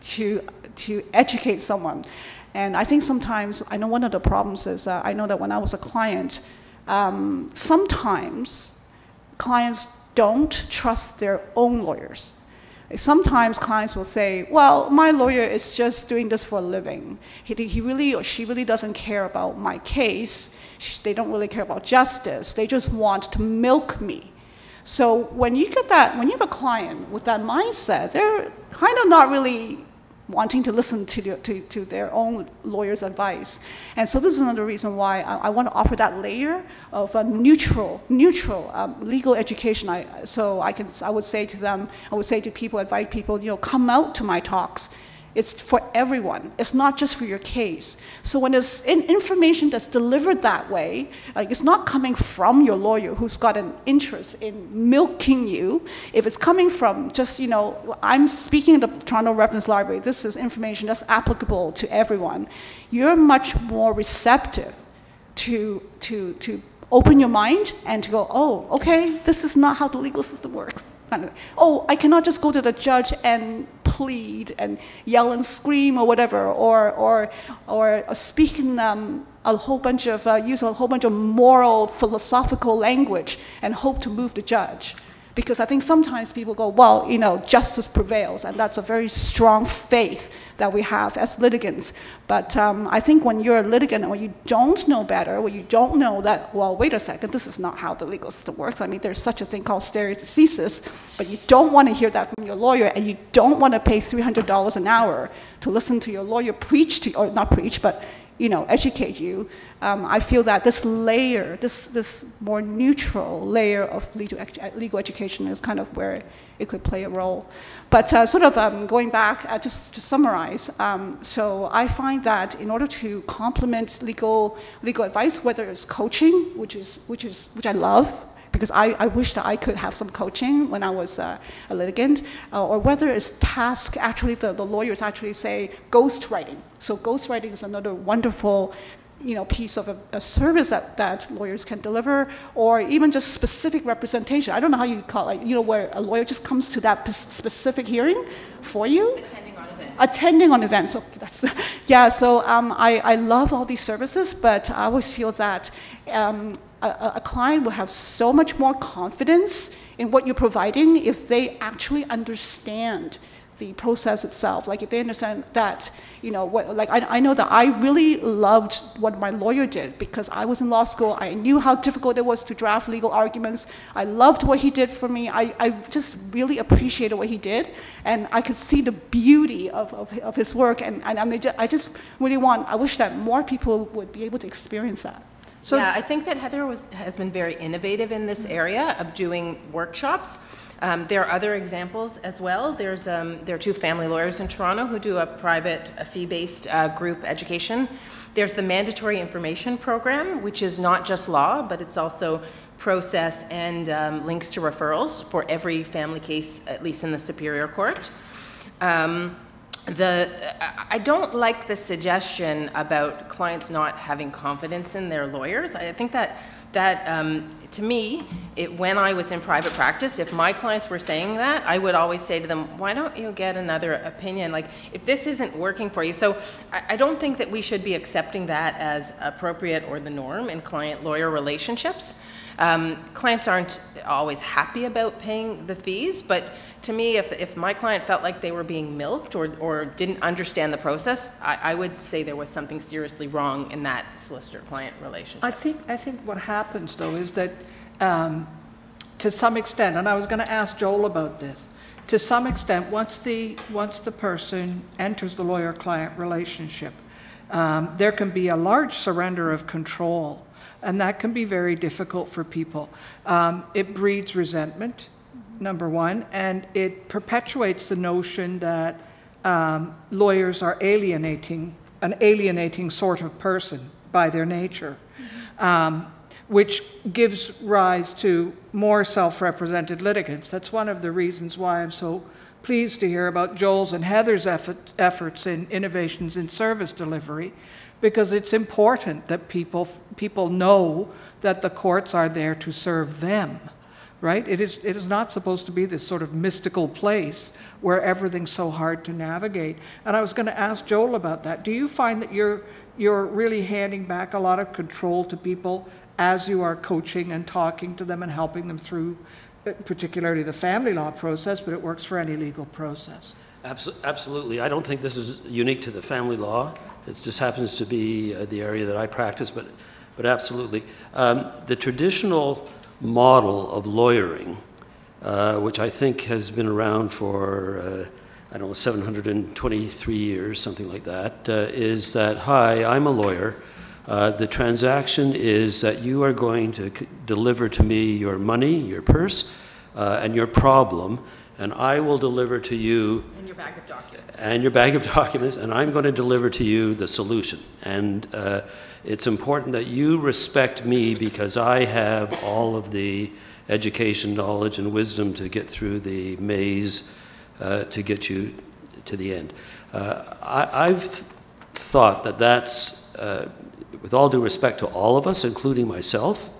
to to educate someone. And I think sometimes I know one of the problems is uh, I know that when I was a client, um, sometimes clients don't trust their own lawyers. Sometimes clients will say, well, my lawyer is just doing this for a living. He, he really or she really doesn't care about my case. They don't really care about justice. They just want to milk me. So when you get that, when you have a client with that mindset, they're kind of not really wanting to listen to, the, to, to, their own lawyer's advice. And so this is another reason why I, I want to offer that layer of a neutral, neutral um, legal education. I, so I, can, I would say to them, I would say to people, invite people, you know, come out to my talks it's for everyone. It's not just for your case. So when there's information that's delivered that way, like it's not coming from your lawyer who's got an interest in milking you. If it's coming from just, you know, I'm speaking at the Toronto Reference Library, this is information that's applicable to everyone. You're much more receptive to, to, to open your mind and to go, oh, okay, this is not how the legal system works. Oh, I cannot just go to the judge and plead and yell and scream or whatever, or, or, or speak in um, a whole bunch of, uh, use a whole bunch of moral, philosophical language and hope to move the judge. Because I think sometimes people go, well, you know, justice prevails, and that's a very strong faith that we have as litigants. But um, I think when you're a litigant when you don't know better, when you don't know that, well, wait a second, this is not how the legal system works. I mean, there's such a thing called stare but you don't want to hear that from your lawyer, and you don't want to pay $300 an hour to listen to your lawyer preach to, you, or not preach, but you know, educate you. Um, I feel that this layer, this, this more neutral layer of legal, legal education is kind of where it could play a role. But uh, sort of um, going back, uh, just to summarize, um, so I find that in order to complement legal, legal advice, whether it's coaching, which, is, which, is, which I love, because I, I wish that I could have some coaching when I was uh, a litigant, uh, or whether it's task, actually the, the lawyers actually say ghostwriting. So ghostwriting is another wonderful you know, piece of a, a, service that, that lawyers can deliver, or even just specific representation. I don't know how you call it, you know, where a lawyer just comes to that specific hearing for you. Attending on events. Attending on events. So that's yeah. So um, I, I love all these services, but I always feel that um, a, a client will have so much more confidence in what you're providing if they actually understand the process itself. Like if they understand that, you know, what, like I, I know that I really loved what my lawyer did because I was in law school. I knew how difficult it was to draft legal arguments. I loved what he did for me. I, I just really appreciated what he did. And I could see the beauty of, of, of his work. And, and I, mean, I just really want, I wish that more people would be able to experience that. So, yeah, I think that Heather was, has been very innovative in this area of doing workshops. Um, there are other examples as well. There's, um, there are two family lawyers in Toronto who do a private, fee-based uh, group education. There's the mandatory information program, which is not just law, but it's also process and um, links to referrals for every family case, at least in the Superior Court. Um, the, I don't like the suggestion about clients not having confidence in their lawyers. I think that that um, to me, it, when I was in private practice, if my clients were saying that, I would always say to them, why don't you get another opinion? Like, if this isn't working for you. So I, I don't think that we should be accepting that as appropriate or the norm in client lawyer relationships. Um, clients aren't always happy about paying the fees, but to me, if, if my client felt like they were being milked or, or didn't understand the process, I, I would say there was something seriously wrong in that solicitor-client relationship. I think, I think what happens, though, is that um, to some extent, and I was going to ask Joel about this, to some extent, once the, once the person enters the lawyer-client relationship, um, there can be a large surrender of control and that can be very difficult for people. Um, it breeds resentment, number one, and it perpetuates the notion that um, lawyers are alienating, an alienating sort of person by their nature, um, which gives rise to more self represented litigants. That's one of the reasons why I'm so pleased to hear about Joel's and Heather's effort, efforts in innovations in service delivery because it's important that people, people know that the courts are there to serve them, right? It is, it is not supposed to be this sort of mystical place where everything's so hard to navigate. And I was going to ask Joel about that. Do you find that you're, you're really handing back a lot of control to people as you are coaching and talking to them and helping them through, uh, particularly the family law process, but it works for any legal process? Absolutely. I don't think this is unique to the family law. It just happens to be uh, the area that I practice, but, but absolutely. Um, the traditional model of lawyering, uh, which I think has been around for, uh, I don't know, 723 years, something like that, uh, is that, hi, I'm a lawyer. Uh, the transaction is that you are going to deliver to me your money, your purse, uh, and your problem, and I will deliver to you. And your bag of documents. And your bag of documents, and I'm going to deliver to you the solution. And uh, it's important that you respect me because I have all of the education, knowledge, and wisdom to get through the maze uh, to get you to the end. Uh, I, have th- thought that that's, uh, with all due respect to all of us, including myself,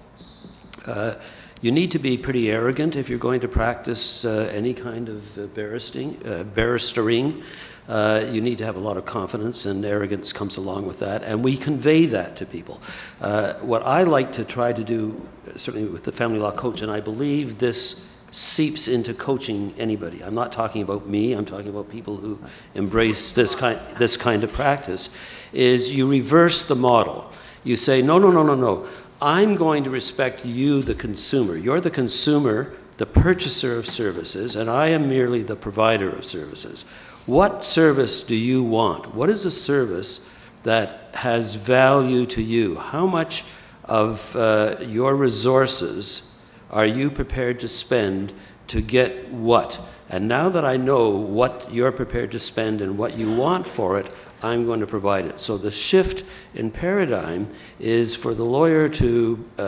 uh, you need to be pretty arrogant if you're going to practice uh, any kind of uh. Uh, barristering. Uh, you need to have a lot of confidence, and arrogance comes along with that. And we convey that to people. Uh, what I like to try to do, certainly with the family law coach, and I believe this seeps into coaching anybody. I'm not talking about me. I'm talking about people who embrace this kind this kind of practice. Is you reverse the model. You say, no, no, no, no, no. I'm going to respect you, the consumer. You're the consumer, the purchaser of services, and I am merely the provider of services. What service do you want? What is a service that has value to you? How much of uh, your resources are you prepared to spend to get what? And now that I know what you're prepared to spend and what you want for it, I'm going to provide it. So the shift in paradigm is for the lawyer to uh,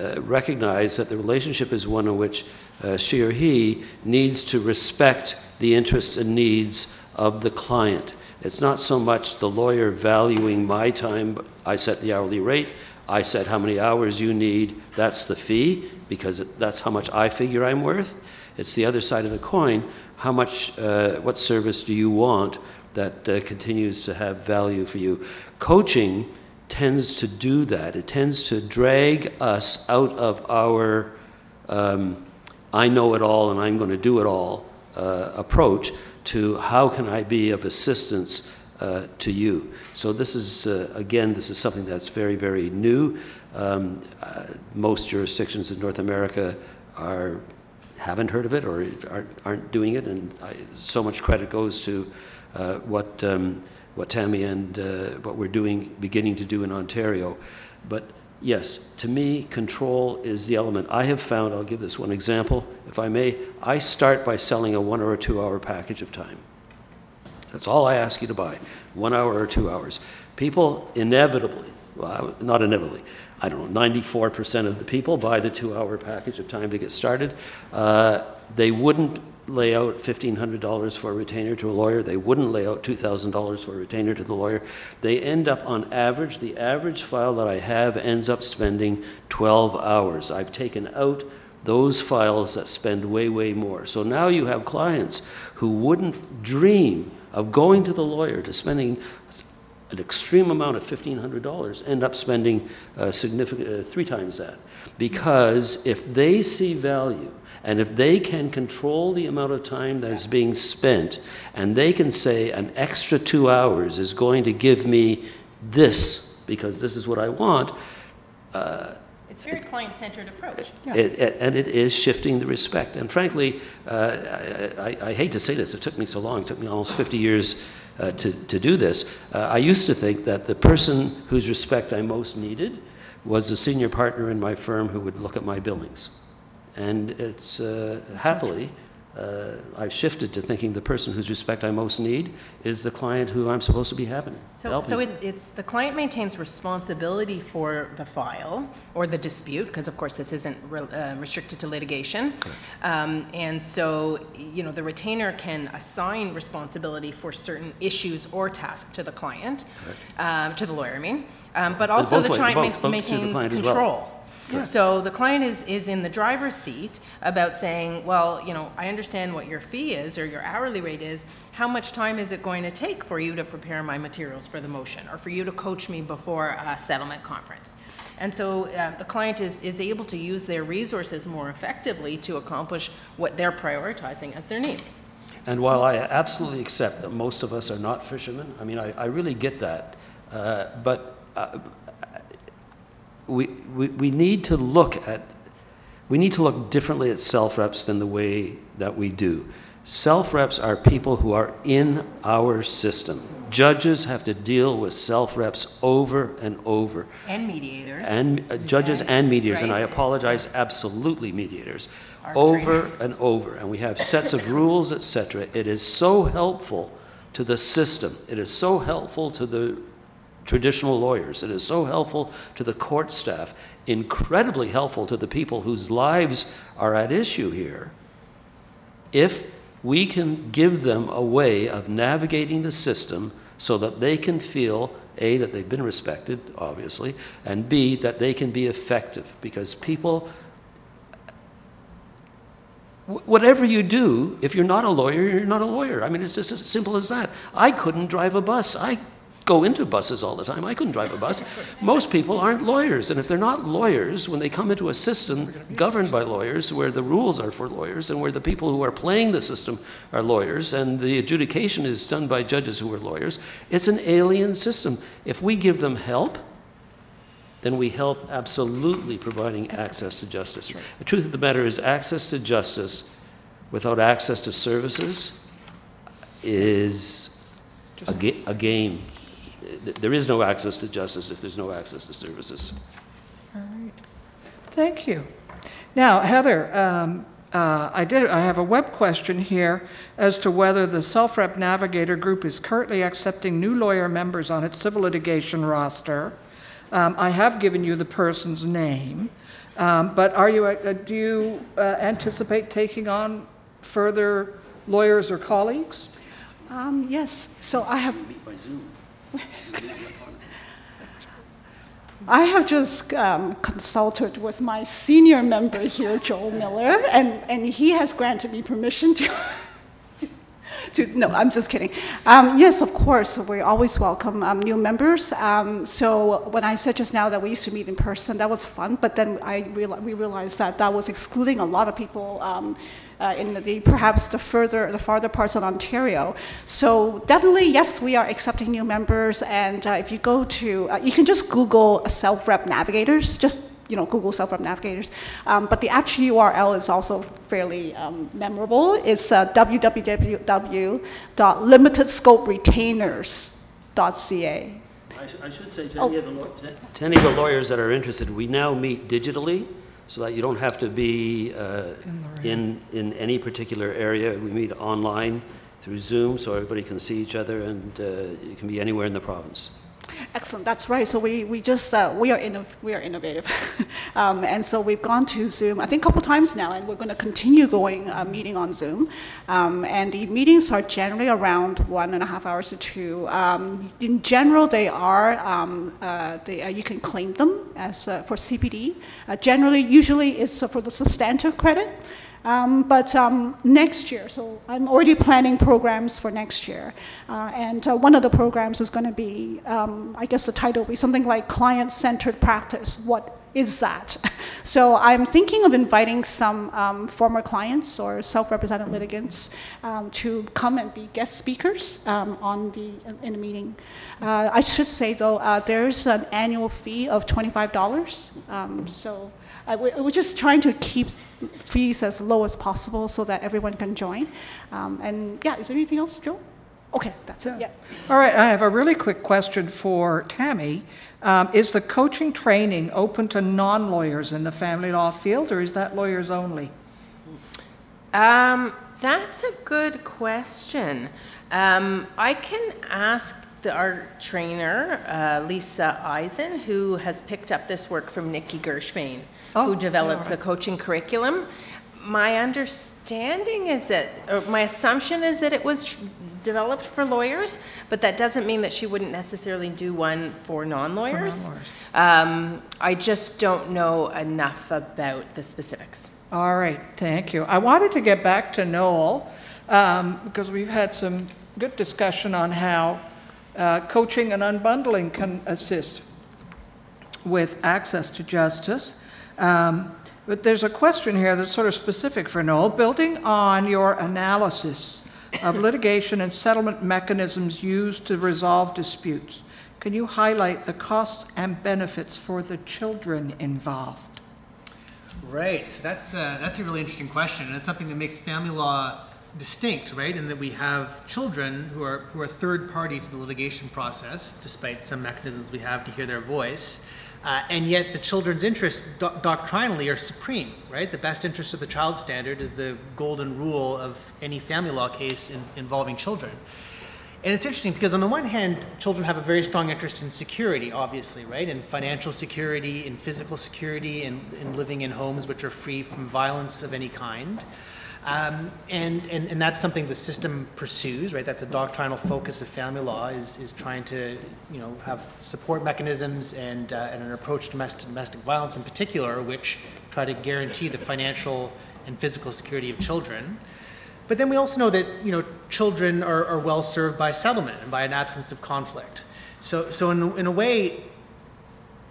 uh, recognize that the relationship is one in which uh, she or he needs to respect the interests and needs of the client. It's not so much the lawyer valuing my time, I set the hourly rate, I set how many hours you need, that's the fee, because that's how much I figure I'm worth. It's the other side of the coin, how much, uh, what service do you want that uh, continues to have value for you? Coaching tends to do that. It tends to drag us out of our um, I know it all and I'm going to do it all uh, approach to how can I be of assistance uh, to you. So this is, uh, again, this is something that's very, very new. Um, uh, most jurisdictions in North America are, haven't heard of it or aren't, aren't doing it, and I, so much credit goes to uh, what, um, what Tami and uh, what we're doing, beginning to do in Ontario. But yes, to me, control is the element. I have found, I'll give this one example, if I may. I start by selling a one or a two hour package of time. That's all I ask you to buy, one hour or two hours. People inevitably, well, not inevitably, I don't know, 94% of the people buy the two hour package of time to get started. Uh, they wouldn't lay out $1,500 for a retainer to a lawyer. They wouldn't lay out $2,000 for a retainer to the lawyer. They end up, on average, the average file that I have ends up spending 12 hours. I've taken out those files that spend way, way more. So now you have clients who wouldn't dream of going to the lawyer to spending an extreme amount of $1,500 end up spending uh, significant, uh, three times that. Because if they see value and if they can control the amount of time that is being spent and they can say an extra two hours is going to give me this because this is what I want, It's a very client-centered approach. It, it, and it is shifting the respect. And frankly, uh, I, I, I hate to say this, it took me so long, it took me almost 50 years uh, to, to do this. Uh, I used to think that the person whose respect I most needed was a senior partner in my firm who would look at my billings. And it's uh, happily, uh, I've shifted to thinking the person whose respect I most need is the client who I'm supposed to be having. So, so it, it's, the client maintains responsibility for the file or the dispute, because of course this isn't re- uh, restricted to litigation. Um, and so, you know, the retainer can assign responsibility for certain issues or tasks to the client, um, to the lawyer, I mean. Um, but also the client both- ma- both the maintains as well. Control. So the client is, is in the driver's seat about saying, well, you know, I understand what your fee is or your hourly rate is. How much time is it going to take for you to prepare my materials for the motion or for you to coach me before a settlement conference? And so uh, the client is, is able to use their resources more effectively to accomplish what they're prioritizing as their needs. And while I absolutely accept that most of us are not fishermen, I mean, I, I really get that, uh, but uh, we, we, we need to look at, we need to look differently at self-reps than the way that we do. Self-reps are people who are in our system. Judges have to deal with self-reps over and over. And mediators. And uh, judges and mediators, and I apologize, absolutely mediators, Our over trainers. and over. And we have sets of rules, et cetera. It is so helpful to the system. It is so helpful to the traditional lawyers. It is so helpful to the court staff, incredibly helpful to the people whose lives are at issue here. If we can give them a way of navigating the system so that they can feel A, that they've been respected, obviously, and B, that they can be effective. Because people, whatever you do, if you're not a lawyer, you're not a lawyer. I mean, it's just as simple as that. I couldn't drive a bus. I go into buses all the time. I couldn't drive a bus. Most people aren't lawyers. And if they're not lawyers, when they come into a system governed by lawyers, where the rules are for lawyers and where the people who are playing the system are lawyers and the adjudication is done by judges who are lawyers, it's an alien system. If we give them help, then we help absolutely providing access to justice. The truth of the matter is, access to justice without access to services is a, ga- a game. Th- there is no access to justice if there's no access to services. All right. Thank you. Now, Heather, um, uh, I did, I have a web question here as to whether the Self-Rep Navigator Group is currently accepting new lawyer members on its civil litigation roster. Um, I have given you the person's name, um, but are you, uh, do you uh, anticipate taking on further lawyers or colleagues? Um, yes, so I have, Meet by Zoom. I have just um, consulted with my senior member here, Joel Miller, and, and he has granted me permission to. to no, I'm just kidding. Um, yes, of course, we always welcome um, new members. Um, so when I said just now that we used to meet in person, that was fun. But then I reali- we realized that that was excluding a lot of people um, uh, in the perhaps the further the farther parts of Ontario. So definitely, yes, we are accepting new members. And uh, if you go to, uh, you can just Google self-rep navigators. Just you know, Google self-rep navigators. Um, but the actual URL is also fairly um, memorable. It's uh, www.limitedscoperetainers.ca. I sh- I should say to of the, to any of the lawyers that are interested, we now meet digitally, so that you don't have to be uh, in, in any particular area. We meet online through Zoom, so everybody can see each other, and uh, you can be anywhere in the province. Excellent, that's right. So we, we just, uh, we, are inno- we are innovative. um, and so we've gone to Zoom, I think a couple times now, and we're going to continue going, uh, meeting on Zoom. Um, and the meetings are generally around one and a half hours to two. Um, in general, they are, um, uh, they, uh, you can claim them as uh, for CPD. Uh, generally, usually it's for the substantive credit. Um, but um, next year, so I'm already planning programs for next year. Uh, and uh, one of the programs is going to be, um, I guess the title will be something like Client Centered Practice. What is that? So I'm thinking of inviting some um, former clients or self represented litigants um, to come and be guest speakers um, on the, in the meeting. Uh, I should say, though, uh, there's an annual fee of $25. Um, so I, we- we're just trying to keep fees as low as possible so that everyone can join. Um, and yeah, is there anything else, Joe? Okay, that's it. Yeah. All right, I have a really quick question for Tami. Um, Is the coaching training open to non-lawyers in the family law field, or is that lawyers only? Um, that's a good question. Um, I can ask the, our trainer, uh, Lisa Eisen, who has picked up this work from Nikki Gershbain, Oh, who yeah, developed the coaching curriculum. My understanding is that, or my assumption is that it was tr- developed for lawyers, but that doesn't mean that she wouldn't necessarily do one for non-lawyers. non-lawyers. Um, I just don't know enough about the specifics. All right, thank you. I wanted to get back to Noel, um, because we've had some good discussion on how uh, coaching and unbundling can assist with access to justice. Um, But there's a question here that's sort of specific for Noel. Building on your analysis of litigation and settlement mechanisms used to resolve disputes, can you highlight the costs and benefits for the children involved? Right. So that's uh, that's a really interesting question, and it's something that makes family law distinct, right? In that we have children who are who are third party to the litigation process, despite some mechanisms we have to hear their voice. Uh, and yet, the children's interests doc- doctrinally are supreme, right? The best interest of the child standard is the golden rule of any family law case in, involving children. And it's interesting because, on the one hand, children have a very strong interest in security, obviously, right? In financial security, in physical security, in, in living in homes which are free from violence of any kind. Um, and, and, and that's something the system pursues, right? That's a doctrinal focus of family law, is, is trying to, you know, have support mechanisms and, uh, and an approach to domestic, domestic violence in particular, which try to guarantee the financial and physical security of children. But then we also know that you know children are, are well served by settlement and by an absence of conflict. So, so in, in a way,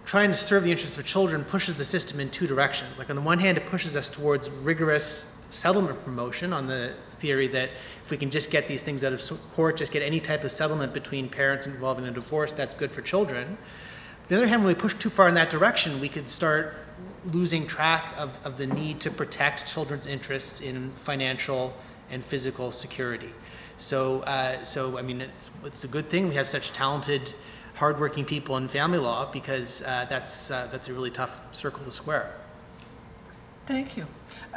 trying to serve the interests of children pushes the system in two directions. Like on the one hand, it pushes us towards rigorous settlement promotion on the theory that if we can just get these things out of court, just get any type of settlement between parents involving a divorce, that's good for children. On the other hand, when we push too far in that direction, we could start losing track of, of the need to protect children's interests in financial and physical security. So, uh, so I mean, it's, it's a good thing we have such talented hardworking people in family law because uh, that's, uh, that's a really tough circle to square. Thank you.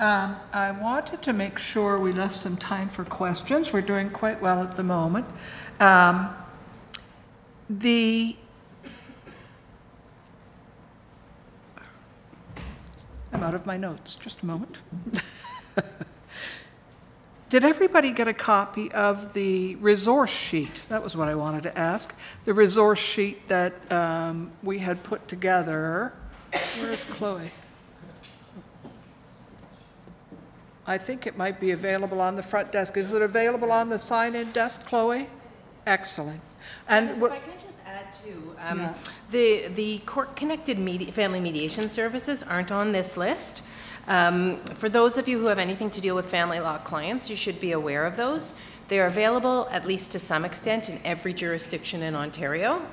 Um, I wanted to make sure we left some time for questions. We're doing quite well at the moment. Um, The, I'm out of my notes, just a moment. Did everybody get a copy of the resource sheet? That was what I wanted to ask. The resource sheet that um, we had put together. Where's Chloe? I think it might be available on the front desk. Is it available on the sign-in desk, Chloe? Excellent. And If I can just add too, um, the, the court-connected medi- family mediation services aren't on this list. Um, For those of you who have anything to deal with family law clients, you should be aware of those. They're available, at least to some extent, in every jurisdiction in Ontario.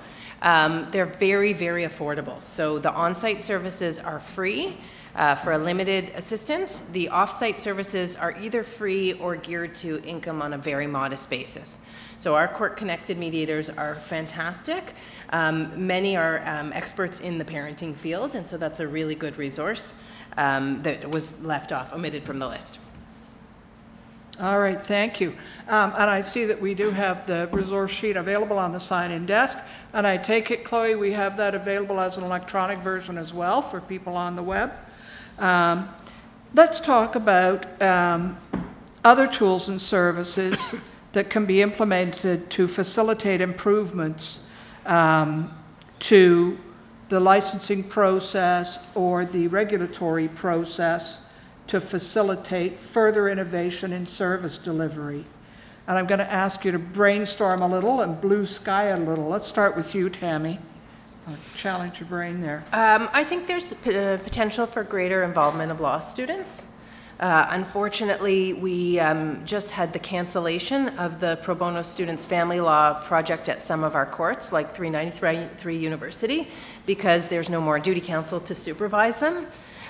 Um, They're very, very affordable. So the on-site services are free uh, for a limited assistance. The off-site services are either free or geared to income on a very modest basis. So our court-connected mediators are fantastic. Um, Many are um, experts in the parenting field, and so that's a really good resource um, that was left off, omitted from the list. All right, thank you. Um, And I see that we do have the resource sheet available on the sign-in desk. And I take it, Chloe, we have that available as an electronic version as well for people on the web. Um, Let's talk about um, other tools and services that can be implemented to facilitate improvements um, to the licensing process or the regulatory process to facilitate further innovation in service delivery. And I'm going to ask you to brainstorm a little and blue sky a little. Let's start with you, Tami. Challenge your brain there. Um, I think there's uh, potential for greater involvement of law students. Uh, Unfortunately, we um, just had the cancellation of the pro bono students' family law project at some of our courts, like 393 University, because there's no more duty counsel to supervise them.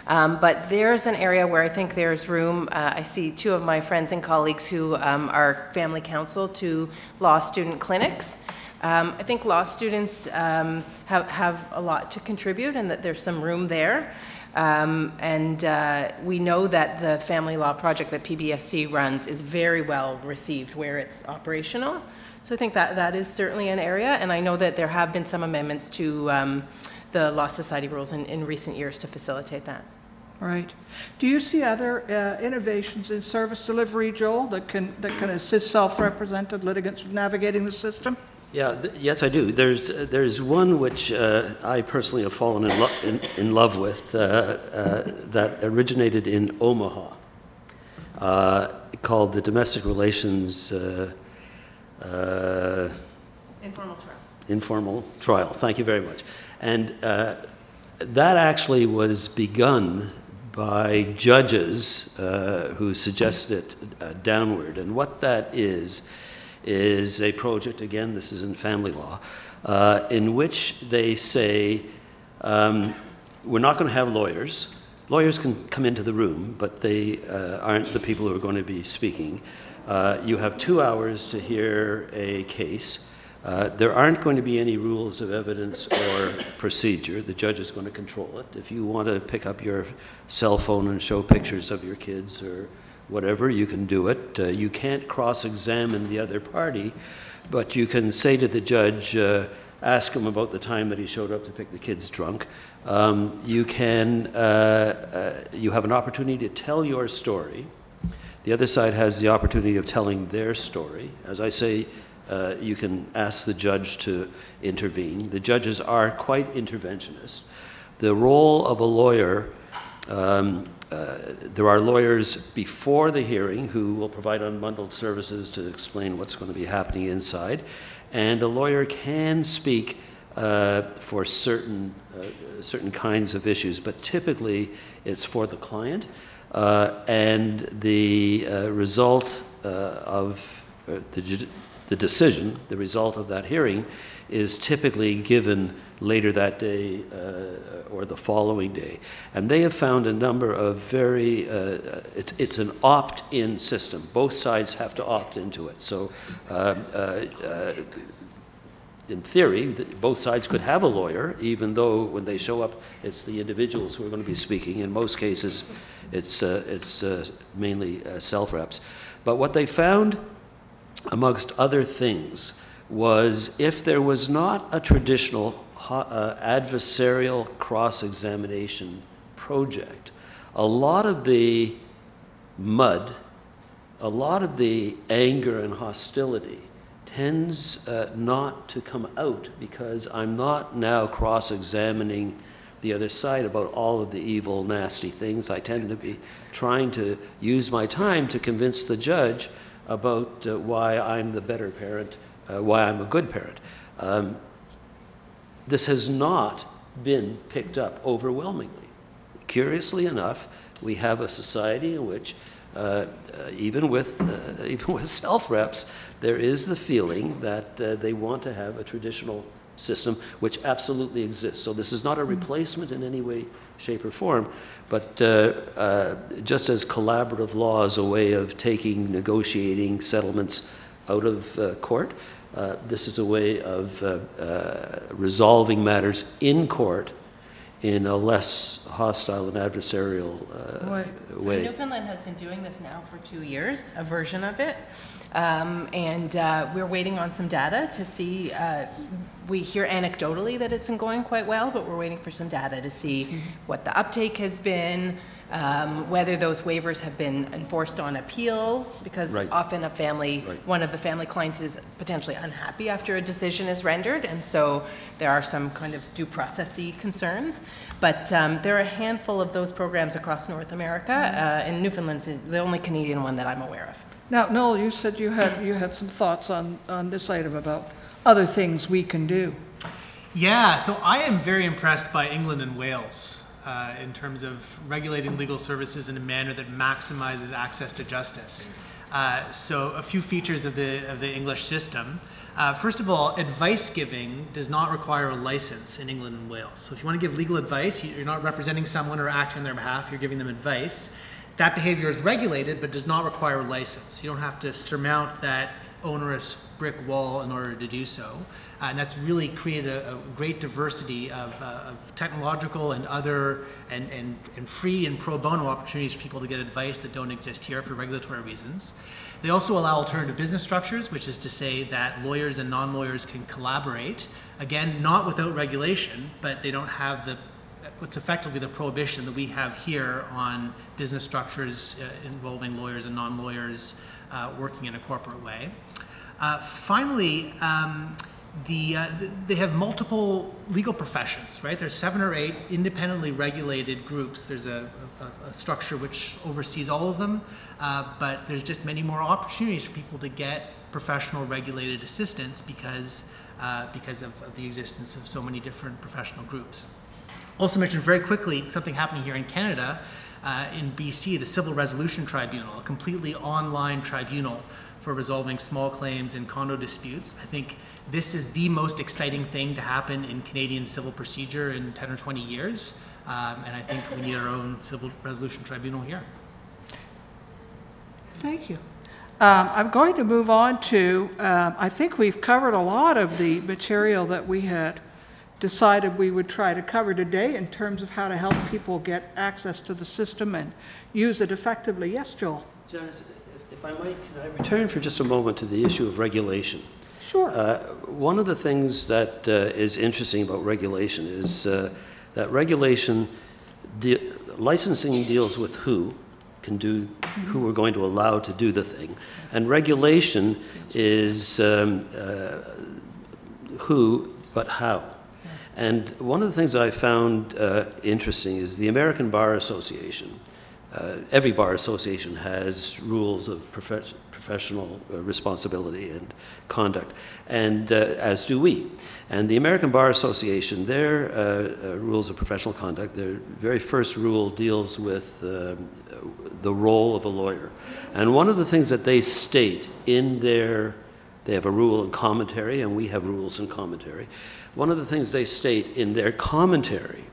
Um, But there's an area where I think there's room. Uh, I see two of my friends and colleagues who um, are family counsel to law student clinics. Um, I think law students um, have, have a lot to contribute and that there's some room there. Um, and uh, we know that the family law project that PBSC runs is very well received where it's operational. So I think that that is certainly an area, and I know that there have been some amendments to um, the Law Society rules in, in recent years to facilitate that. Right. Do you see other uh, innovations in service delivery, Joel, that can, that can assist self-represented litigants with navigating the system? Yeah, th- yes, I do. There's, uh, there's one which uh, I personally have fallen in, lo- in, in love with uh, uh, that originated in Omaha, uh, called the Domestic Relations uh, uh, Informal trial. informal trial. Thank you very much. And uh, that actually was begun by judges uh, who suggested it uh, downward. And what that is, is a project, again, this is in family law, uh, in which they say, um, we're not going to have lawyers. Lawyers can come into the room, but they uh, aren't the people who are going to be speaking. Uh, you have two hours to hear a case. Uh, there aren't going to be any rules of evidence or procedure. The judge is going to control it. If you want to pick up your cell phone and show pictures of your kids or whatever, you can do it. Uh, you can't cross examine the other party, but you can say to the judge, uh, ask him about the time that he showed up to pick the kids drunk. Um, you can, uh, uh, you have an opportunity to tell your story. The other side has the opportunity of telling their story. As I say, uh, you can ask the judge to intervene. The judges are quite interventionist. The role of a lawyer, um, there are lawyers before the hearing who will provide unbundled services to explain what's going to be happening inside, and a lawyer can speak uh, for certain, uh, certain kinds of issues, but typically it's for the client. Uh, and the uh, result uh, of uh, the, the decision, the result of that hearing, is typically given later that day uh, or the following day. And they have found a number of very, uh, it's, it's an opt in system. Both sides have to opt into it. So uh, uh, uh, in theory, both sides could have a lawyer, even though when they show up, it's the individuals who are going to be speaking. In most cases, it's, uh, it's mainly uh, self-reps. But what they found, amongst other things, was if there was not a traditional uh, adversarial cross-examination project, a lot of the mud, a lot of the anger and hostility tends uh, not to come out because I'm not now cross examining the other side about all of the evil, nasty things. I tend to be trying to use my time to convince the judge about uh, why I'm the better parent, uh, why I'm a good parent. Um, this has not been picked up overwhelmingly. Curiously enough, we have a society in which, uh, uh, even with uh, even with self reps, there is the feeling that uh, they want to have a traditional system, which absolutely exists. So this is not a replacement in any way, shape, or form, but uh, uh, just as collaborative law is a way of taking negotiating settlements out of uh, court. Uh, this is a way of uh, uh, resolving matters in court in a less hostile and adversarial uh, Right. So way. Newfoundland has been doing this now for two years, a version of it. Um, and uh, we're waiting on some data to see. Uh, we hear anecdotally that it's been going quite well, but we're waiting for some data to see what the uptake has been, um, whether those waivers have been enforced on appeal, because Right. often a family, Right. one of the family clients is potentially unhappy after a decision is rendered, and so there are some kind of due processy concerns. But um, there are a handful of those programs across North America, uh, and Newfoundland's the only Canadian one that I'm aware of. Now, Noel, you said you had, you had some thoughts on, on this item about other things we can do. Yeah, so I am very impressed by England and Wales uh, in terms of regulating legal services in a manner that maximizes access to justice. Uh, so, a few features of the of the English system. Uh, first of all, advice giving does not require a license in England and Wales. So, if you want to give legal advice, you- you're not representing someone or acting on their behalf. You're giving them advice. That behavior is regulated, but does not require a license. You don't have to surmount that onerous brick wall in order to do so. Uh, and that's really created a, a great diversity of, uh, of technological and other and, and, and free and pro bono opportunities for people to get advice that don't exist here for regulatory reasons. They also allow alternative business structures, which is to say that lawyers and non lawyers can collaborate, again, not without regulation, but they don't have the what's effectively the prohibition that we have here on business structures uh, involving lawyers and non-lawyers uh, working in a corporate way. Uh, finally, um, the, uh, they have multiple legal professions, right? There's seven or eight independently regulated groups. There's a, a, a structure which oversees all of them, uh, but there's just many more opportunities for people to get professional regulated assistance because, uh, because of, of the existence of so many different professional groups. Also mentioned very quickly something happening here in Canada, uh, in BC, the Civil Resolution Tribunal, a completely online tribunal for resolving small claims and condo disputes. I think this is the most exciting thing to happen in Canadian civil procedure in 10 or 20 years, um, and I think we need our own Civil Resolution Tribunal here. Thank you. Um, I'm going to move on to, um, I think we've covered a lot of the material that we had decided we would try to cover today in terms of how to help people get access to the system and use it effectively. Yes, Joel? Janis, if- if I might, can I return for just a moment to the issue of regulation? Sure. Uh, One of the things that uh, is interesting about regulation is uh, that regulation, de- licensing deals with who can do, who we're going to allow to do the thing. And regulation is um, uh, who, but how. And one of the things I found uh, interesting is the American Bar Association. Uh, every bar association has rules of profe- professional uh, responsibility and conduct, and uh, as do we. And the American Bar Association, their uh, rules of professional conduct, their very first rule deals with um, the role of a lawyer. And one of the things that they state in their they have a rule and commentary, and we have rules and commentary. One of the things they state in their commentary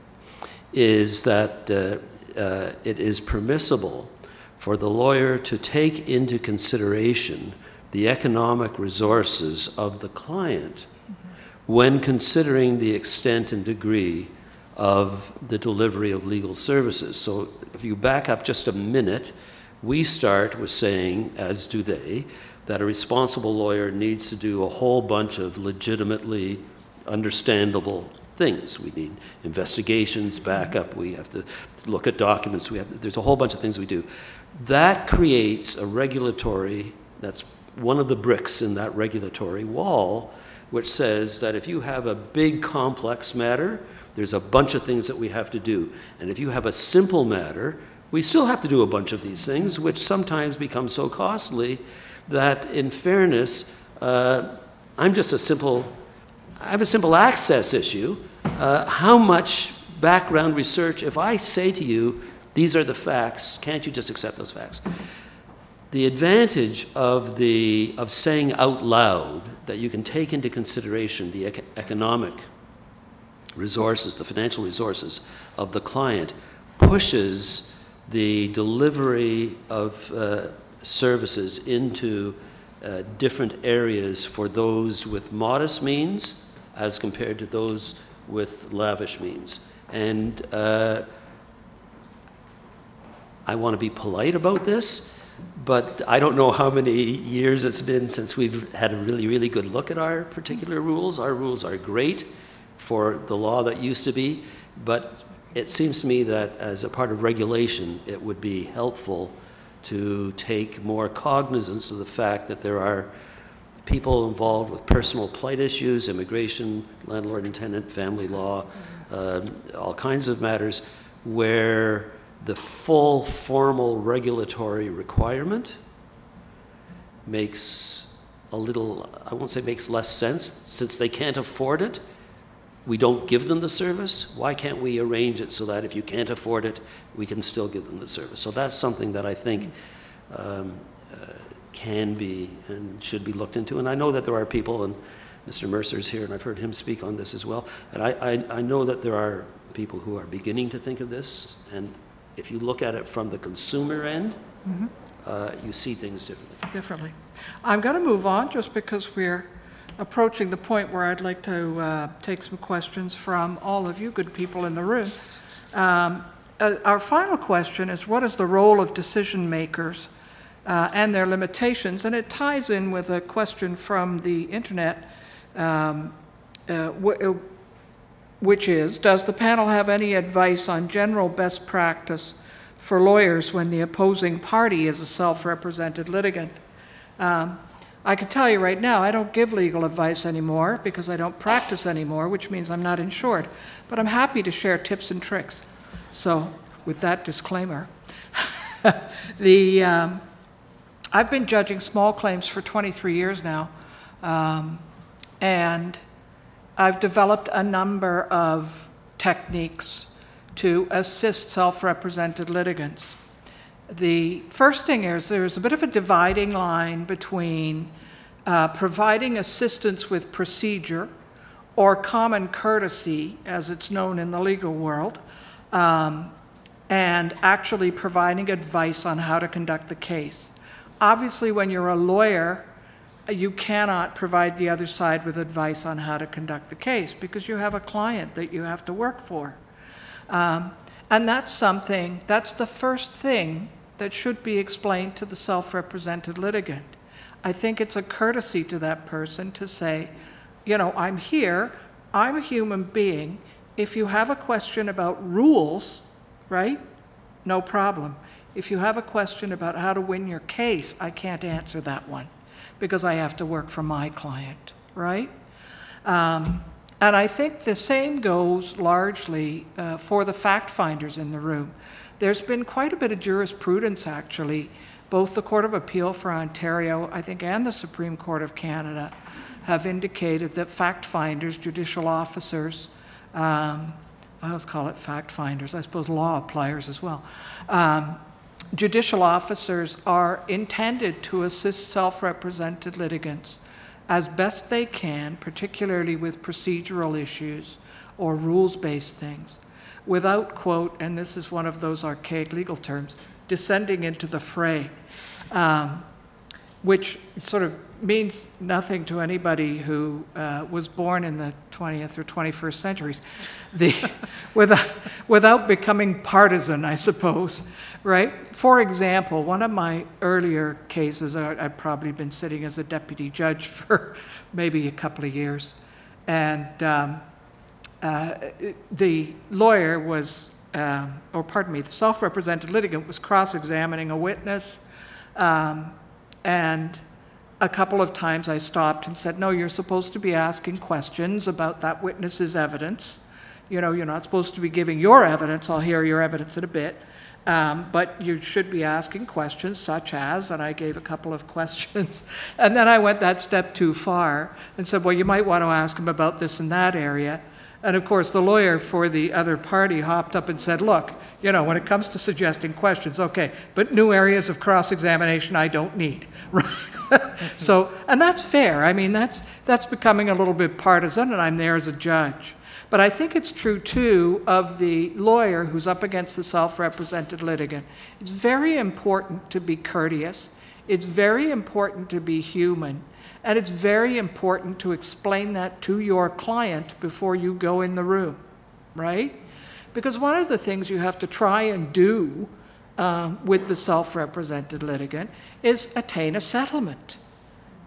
is that uh, uh, it is permissible for the lawyer to take into consideration the economic resources of the client when considering the extent and degree of the delivery of legal services. So if you back up just a minute, we start with saying, as do they, that a responsible lawyer needs to do a whole bunch of legitimately understandable things. We need investigations, backup, we have to look at documents, we have to, there's a whole bunch of things we do. That creates a regulatory, that's one of the bricks in that regulatory wall, which says that if you have a big complex matter, there's a bunch of things that we have to do. And if you have a simple matter, we still have to do a bunch of these things, which sometimes become so costly that, in fairness, uh, I'm just a simple, I have a simple access issue. Uh, how much background research, if I say to you, these are the facts, can't you just accept those facts? The advantage of, the, of saying out loud that you can take into consideration the ec- economic resources, the financial resources of the client, pushes the delivery of uh, services into uh, different areas for those with modest means as compared to those with lavish means. And uh, I want to be polite about this, but I don't know how many years it's been since we've had a really, really good look at our particular rules. Our rules are great for the law that used to be, but it seems to me that as a part of regulation, it would be helpful to take more cognizance of the fact that there are people involved with personal plight issues, immigration, landlord and tenant, family law, uh, all kinds of matters where the full formal regulatory requirement makes a little, I won't say makes less sense, since they can't afford it. We don't give them the service. Why can't we arrange it so that if you can't afford it, we can still give them the service? So that's something that I think um, uh, can be and should be looked into. And I know that there are people, and Mr. Mercer's here, and I've heard him speak on this as well. And I, I, I know that there are people who are beginning to think of this, and if you look at it from the consumer end, uh, you see things differently. differently. I'm going to move on just because we're approaching the point where I'd like to uh, take some questions from all of you good people in the room. Um, uh, Our final question is, what is the role of decision makers uh, and their limitations? And it ties in with a question from the internet, um, uh, wh- uh, which is, does the panel have any advice on general best practice for lawyers when the opposing party is a self-represented litigant? Um, I can tell you right now, I don't give legal advice anymore because I don't practice anymore, which means I'm not insured. But I'm happy to share tips and tricks. So, with that disclaimer, the um, I've been judging small claims for 23 years now, um, and I've developed a number of techniques to assist self-represented litigants. The first thing is there's a bit of a dividing line between uh, providing assistance with procedure or common courtesy, as it's known in the legal world, um, and actually providing advice on how to conduct the case. Obviously, when you're a lawyer, you cannot provide the other side with advice on how to conduct the case because you have a client that you have to work for. Um, and that's something, that's the first thing that should be explained to the self represented litigant. I think it's a courtesy to that person to say, you know, I'm here, I'm a human being. If you have a question about rules, right, no problem. If you have a question about how to win your case, I can't answer that one because I have to work for my client, right? Um, and I think the same goes largely uh, for the fact finders in the room. There's been quite a bit of jurisprudence, actually. Both the Court of Appeal for Ontario, I think, and the Supreme Court of Canada have indicated that fact finders, judicial officers, um, I always call it fact finders, I suppose law appliers as well. Um, judicial officers are intended to assist self represented litigants as best they can, particularly with procedural issues or rules based things, without, quote, and this is one of those archaic legal terms, descending into the fray, um, which sort of means nothing to anybody who uh, was born in the 20th or 21st centuries. The, without, without becoming partisan, I suppose, right? For example, one of my earlier cases, I- I'd probably been sitting as a deputy judge for maybe a couple of years, and um, uh, the lawyer was, um, or pardon me, the self-represented litigant was cross-examining a witness, um, and a couple of times I stopped and said, no, you're supposed to be asking questions about that witness's evidence. You know, you're not supposed to be giving your evidence, I'll hear your evidence in a bit, um, but you should be asking questions such as, and I gave a couple of questions, and then I went that step too far and said, well, you might want to ask him about this and that area. And of course, the lawyer for the other party hopped up and said, look, you know, when it comes to suggesting questions, okay, but new areas of cross-examination I don't need, right? So, and that's fair. I mean, that's, that's becoming a little bit partisan, and I'm there as a judge. But I think it's true, too, of the lawyer who's up against the self-represented litigant. It's very important to be courteous. It's very important to be human. And it's very important to explain that to your client before you go in the room, right? Because one of the things you have to try and do um, with the self-represented litigant is attain a settlement,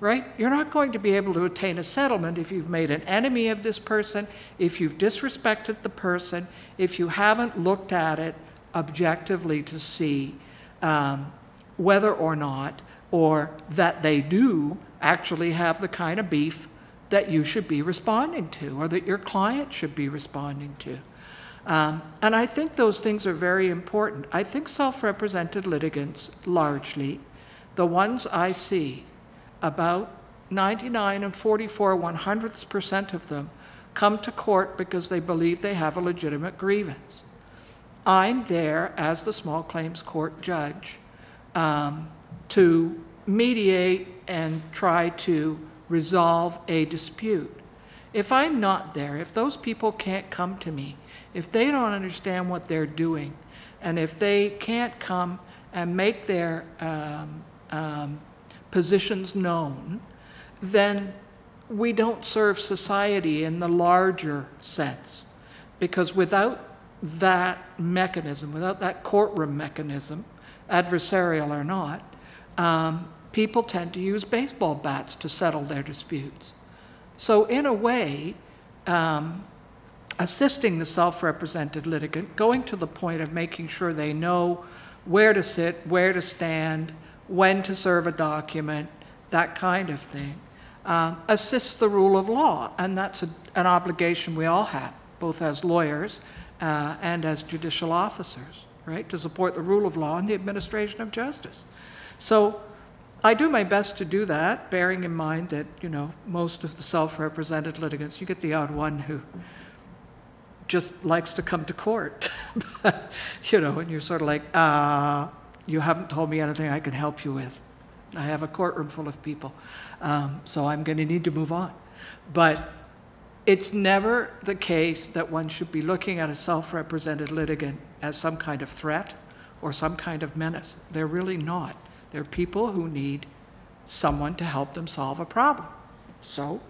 right? You're not going to be able to attain a settlement if you've made an enemy of this person, if you've disrespected the person, if you haven't looked at it objectively to see um, whether or not, or that they do actually have the kind of beef that you should be responding to, or that your client should be responding to. Um, and I think those things are very important. I think self represented litigants, largely, the ones I see, about 99 and 44 one hundredths percent of them, come to court because they believe they have a legitimate grievance. I'm there as the small claims court judge um, to mediate and try to resolve a dispute. If I'm not there, if those people can't come to me, if they don't understand what they're doing, and if they can't come and make their um, um, positions known, then we don't serve society in the larger sense. Because without that mechanism, without that courtroom mechanism, adversarial or not, um, people tend to use baseball bats to settle their disputes. So, in a way, um, assisting the self represented litigant, going to the point of making sure they know where to sit, where to stand, when to serve a document, that kind of thing, um, assists the rule of law. And that's a, an obligation we all have, both as lawyers uh, and as judicial officers, right, to support the rule of law and the administration of justice. So I do my best to do that, bearing in mind that, you know, most of the self-represented litigants, you get the odd one who just likes to come to court. but, you know, and you're sort of like, uh, you haven't told me anything I can help you with. I have a courtroom full of people, um, so I'm going to need to move on. But it's never the case that one should be looking at a self-represented litigant as some kind of threat or some kind of menace. They're really not. They're people who need someone to help them solve a problem. So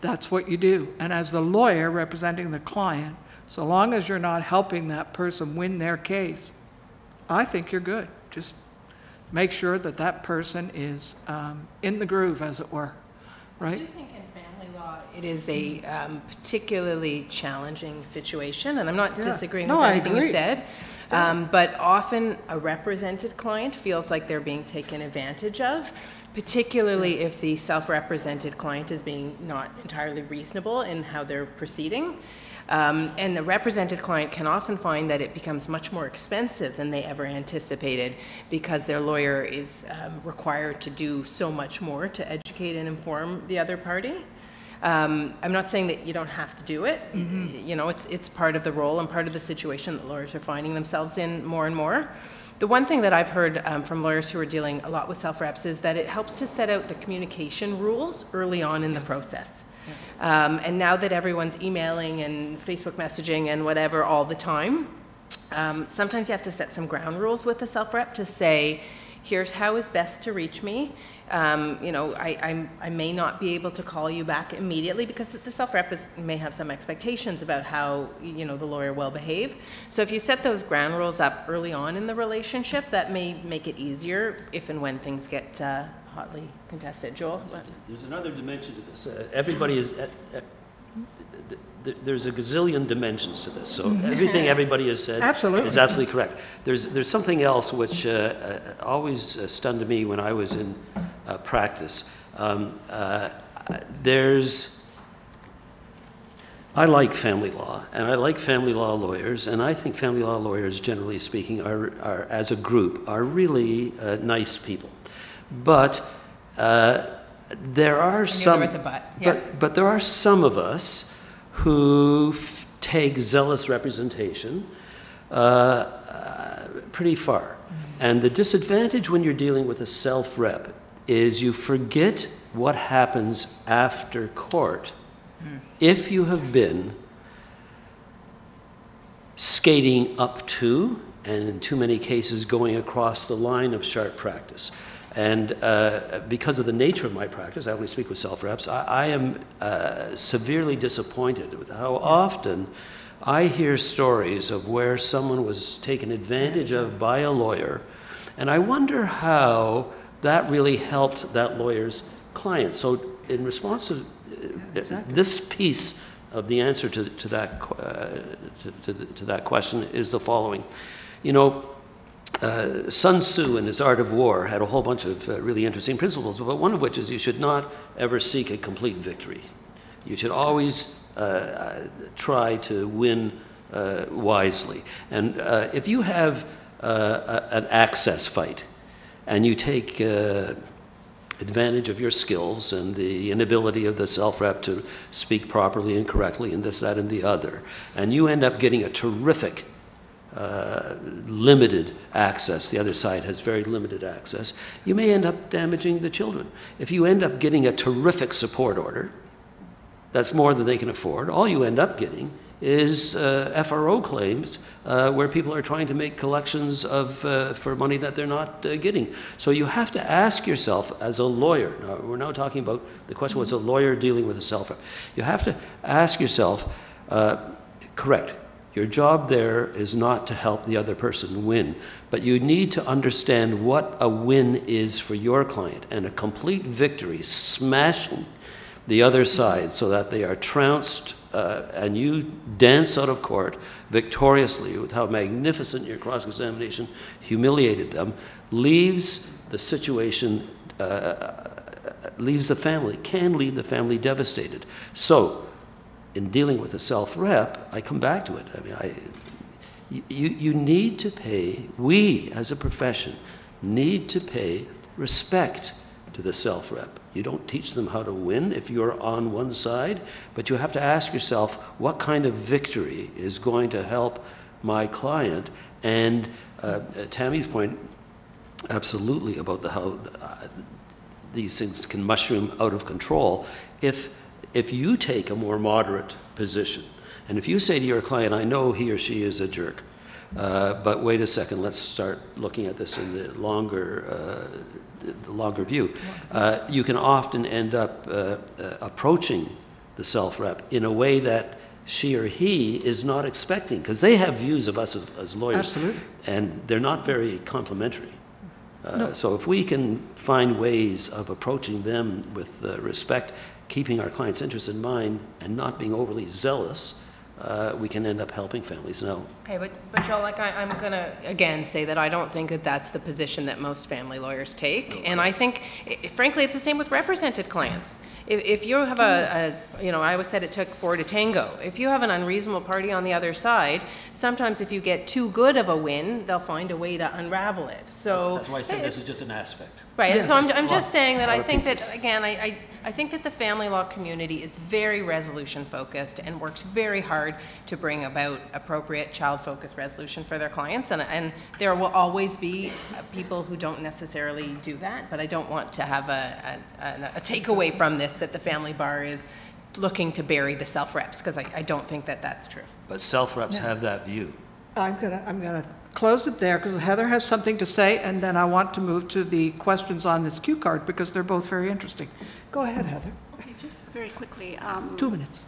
that's what you do. And as the lawyer representing the client, so long as you're not helping that person win their case, I think you're good. Just make sure that that person is um, in the groove, as it were, I right? do think in family law, it is a um, particularly challenging situation, and I'm not Yeah. disagreeing No, with anything you said. Um, But often, a represented client feels like they're being taken advantage of, particularly if the self-represented client is being not entirely reasonable in how they're proceeding. Um, And the represented client can often find that it becomes much more expensive than they ever anticipated because their lawyer is um, required to do so much more to educate and inform the other party. Um, I'm not saying that you don't have to do it. You know, it's, it's part of the role and part of the situation that lawyers are finding themselves in more and more. The one thing that I've heard um, from lawyers who are dealing a lot with self-reps is that it helps to set out the communication rules early on in the process. Um, and now that everyone's emailing and Facebook messaging and whatever all the time, um, sometimes you have to set some ground rules with the self-rep to say, Here's how is best to reach me. Um, you know, I, I'm, I may not be able to call you back immediately because the self-rep is, may have some expectations about how, you know, the lawyer will behave. So if you set those ground rules up early on in the relationship, that may make it easier if and when things get uh, hotly contested. Joel? what? There's another dimension to this. Uh, Everybody is, uh, uh, th- th- there's a gazillion dimensions to this, so everything everybody has said Absolutely. is absolutely correct. There's, there's something else which uh, uh, always uh, stunned me when I was in uh, practice. Um, uh, There's, I like family law, and I like family law lawyers, and I think family law lawyers, generally speaking, are, are as a group, are really uh, nice people. But uh, there are some. there was a but, yeah. But, but there are some of us who f- take zealous representation uh, uh, pretty far. And the disadvantage when you're dealing with a self rep is you forget what happens after court if you have been skating up to, and in too many cases going across the line of sharp practice. And uh, because of the nature of my practice, I only speak with self reps, I, I am uh, severely disappointed with how often I hear stories of where someone was taken advantage of by a lawyer. And I wonder how that really helped that lawyer's client. So, in response to uh, this piece of the answer to, to, that, uh, to, to, the- to that question is the following. You know, uh, Sun Tzu in his Art of War had a whole bunch of uh, really interesting principles, but one of which is you should not ever seek a complete victory. You should always uh, uh, try to win uh, wisely. And uh, if you have a, an access fight and you take advantage of your skills and the inability of the self rep to speak properly and correctly and this, that, and the other, and you end up getting a terrific uh, limited access, the other side has very limited access, you may end up damaging the children. If you end up getting a terrific support order, that's more than they can afford, all you end up getting is uh, FRO claims uh, where people are trying to make collections of, uh, for money that they're not uh, getting. So you have to ask yourself as a lawyer, now, we're now talking about the question was a lawyer dealing with a self You have to ask yourself, uh, correct, your job there is not to help the other person win, but you need to understand what a win is for your client and a complete victory, smashing the other side so that they are trounced uh, and you dance out of court victoriously with how magnificent your cross examination humiliated them, leaves the situation, uh, leaves the family, can leave the family devastated. So, in dealing with a self rep, I come back to it. I mean, I, you, you need to pay, we as a profession need to pay respect to the self rep. You don't teach them how to win if you're on one side, but you have to ask yourself what kind of victory is going to help my client. And uh, Tami's point, absolutely, about the how uh, these things can mushroom out of control. If, if you take a more moderate position, and if you say to your client, I know he or she is a jerk, uh, but wait a second, let's start looking at this in the longer, uh, the longer view. Uh, you can often end up uh, uh, approaching the self rep in a way that she or he is not expecting, because they have views of us as, as lawyers. Absolutely. And they're not very complimentary. Uh, So if we can find ways of approaching them with uh, respect, keeping our clients' interests in mind, and not being overly zealous, uh, we can end up helping families. Now, Okay, but, but Joel, like, I, I'm gonna, again, say that I don't think that that's the position that most family lawyers take. And I think, i- frankly, it's the same with represented clients. If, if you have a, a, you know, I always said it took four to tango. If you have an unreasonable party on the other side, sometimes if you get too good of a win, they'll find a way to unravel it. So. that's why I said this is just an aspect. Right, and so I'm, I'm just saying that I think pieces. that, again, I, I, I think that the family law community is very resolution-focused and works very hard to bring about appropriate child-focused resolution for their clients, and, and there will always be uh, people who don't necessarily do that, but I don't want to have a, a, a takeaway from this that the family bar is looking to bury the self-reps, because I, I don't think that that's true. But self-reps have that view. I'm gonna, I'm gonna close it there because Heather has something to say, and then I want to move to the questions on this cue card because they're both very interesting. Go ahead, Heather. Okay, just very quickly. um, Two minutes.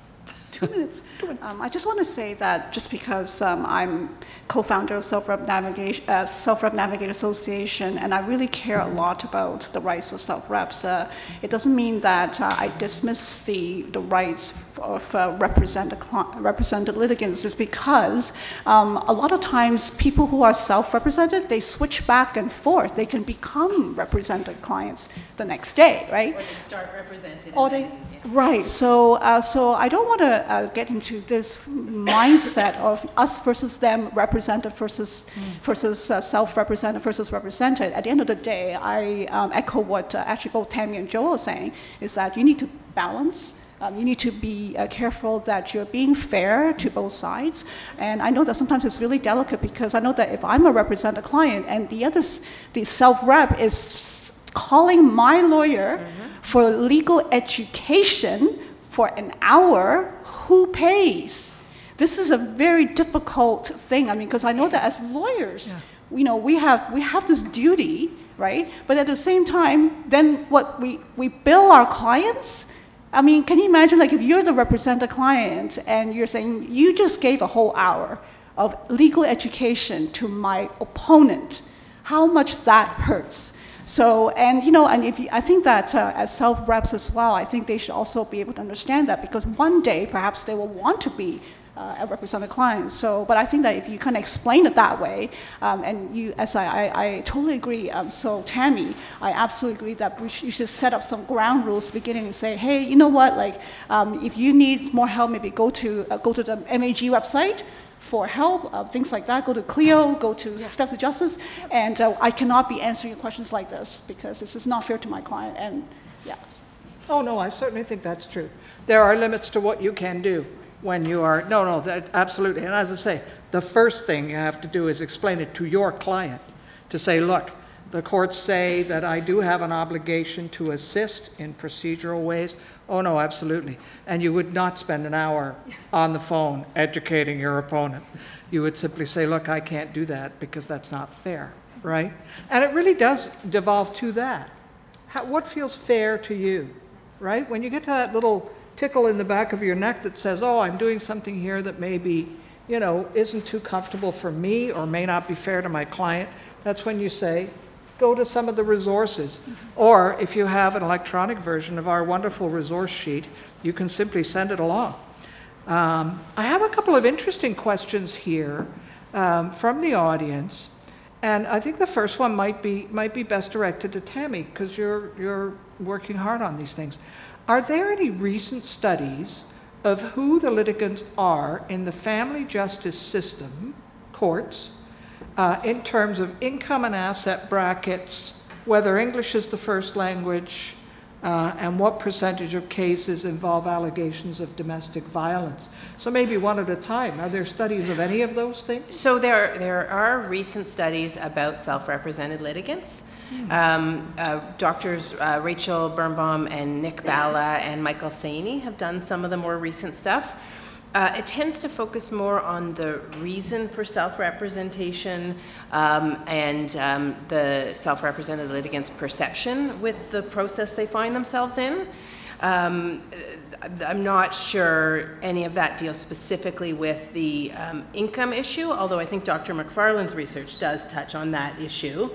Two minutes. Um, I just want to say that just because um, I'm co-founder of Self-Rep Navigation, uh, Self-Rep Navigator Association, and I really care a lot about the rights of self-reps, uh, it doesn't mean that uh, I dismiss the, the rights of uh, represented, cli- represented litigants. It's because um, a lot of times people who are self-represented, they switch back and forth. They can become represented clients the next day, right? Or they start represented. And they, then- yeah. right. So, uh, so I don't want to uh, get into this mindset of us versus them, represented versus versus uh, self-represented versus represented. At the end of the day, I um, echo what uh, actually both Tami and Joel are saying: is that you need to balance. Um, you need to be uh, careful that you're being fair to both sides. And I know that sometimes it's really delicate because I know that if I'm a represented client and the other, the self-rep is calling my lawyer for legal education for an hour, who pays? This is a very difficult thing. I mean, because I know that as lawyers, you know, we have we have this duty, right? But at the same time, then what we we bill our clients. I mean, can you imagine, like, if you're the represented client and you're saying you just gave a whole hour of legal education to my opponent, how much that hurts. So, and you know, and if you, I think that uh, as self reps as well, I think they should also be able to understand that because one day perhaps they will want to be uh, a represented client. So, but I think that if you kind of explain it that way, um, and you, as I, I, I totally agree. Um, so, Tami, I absolutely agree that we should, you should set up some ground rules beginning and say, hey, you know what, like, um, if you need more help, maybe go to uh, go to the MAG website for help, uh, things like that. Go to CLEO, go to Step to Justice, and uh, I cannot be answering questions like this because this is not fair to my client. And yeah, Oh, no, I certainly think that's true. There are limits to what you can do when you are, no, no, that, absolutely. And as I say, the first thing you have to do is explain it to your client, to say, look, the courts say that I do have an obligation to assist in procedural ways. Oh, no, absolutely. And you would not spend an hour on the phone educating your opponent. You would simply say, look, I can't do that because that's not fair, right? And it really does devolve to that. How, what feels fair to you, right? When you get to that little tickle in the back of your neck that says, oh, I'm doing something here that maybe, you know, isn't too comfortable for me or may not be fair to my client, that's when you say, go to some of the resources. Or if you have an electronic version of our wonderful resource sheet, you can simply send it along. Um, I have a couple of interesting questions here um, from the audience. And I think the first one might be, might be best directed to Tami, because you're, you're working hard on these things. Are there any recent studies of who the litigants are in the family justice system, courts, uh, in terms of income and asset brackets, whether English is the first language, uh, and what percentage of cases involve allegations of domestic violence? So maybe one at a time. Are there studies of any of those things? So there, there are recent studies about self-represented litigants. Um, uh, doctors uh, Rachel Birnbaum and Nick Bala and Michael Saini have done some of the more recent stuff. Uh, it tends to focus more on the reason for self-representation um, and um, the self-represented litigants' perception with the process they find themselves in. Um, I'm not sure any of that deals specifically with the um, income issue, although I think Dr. Macfarlane's research does touch on that issue.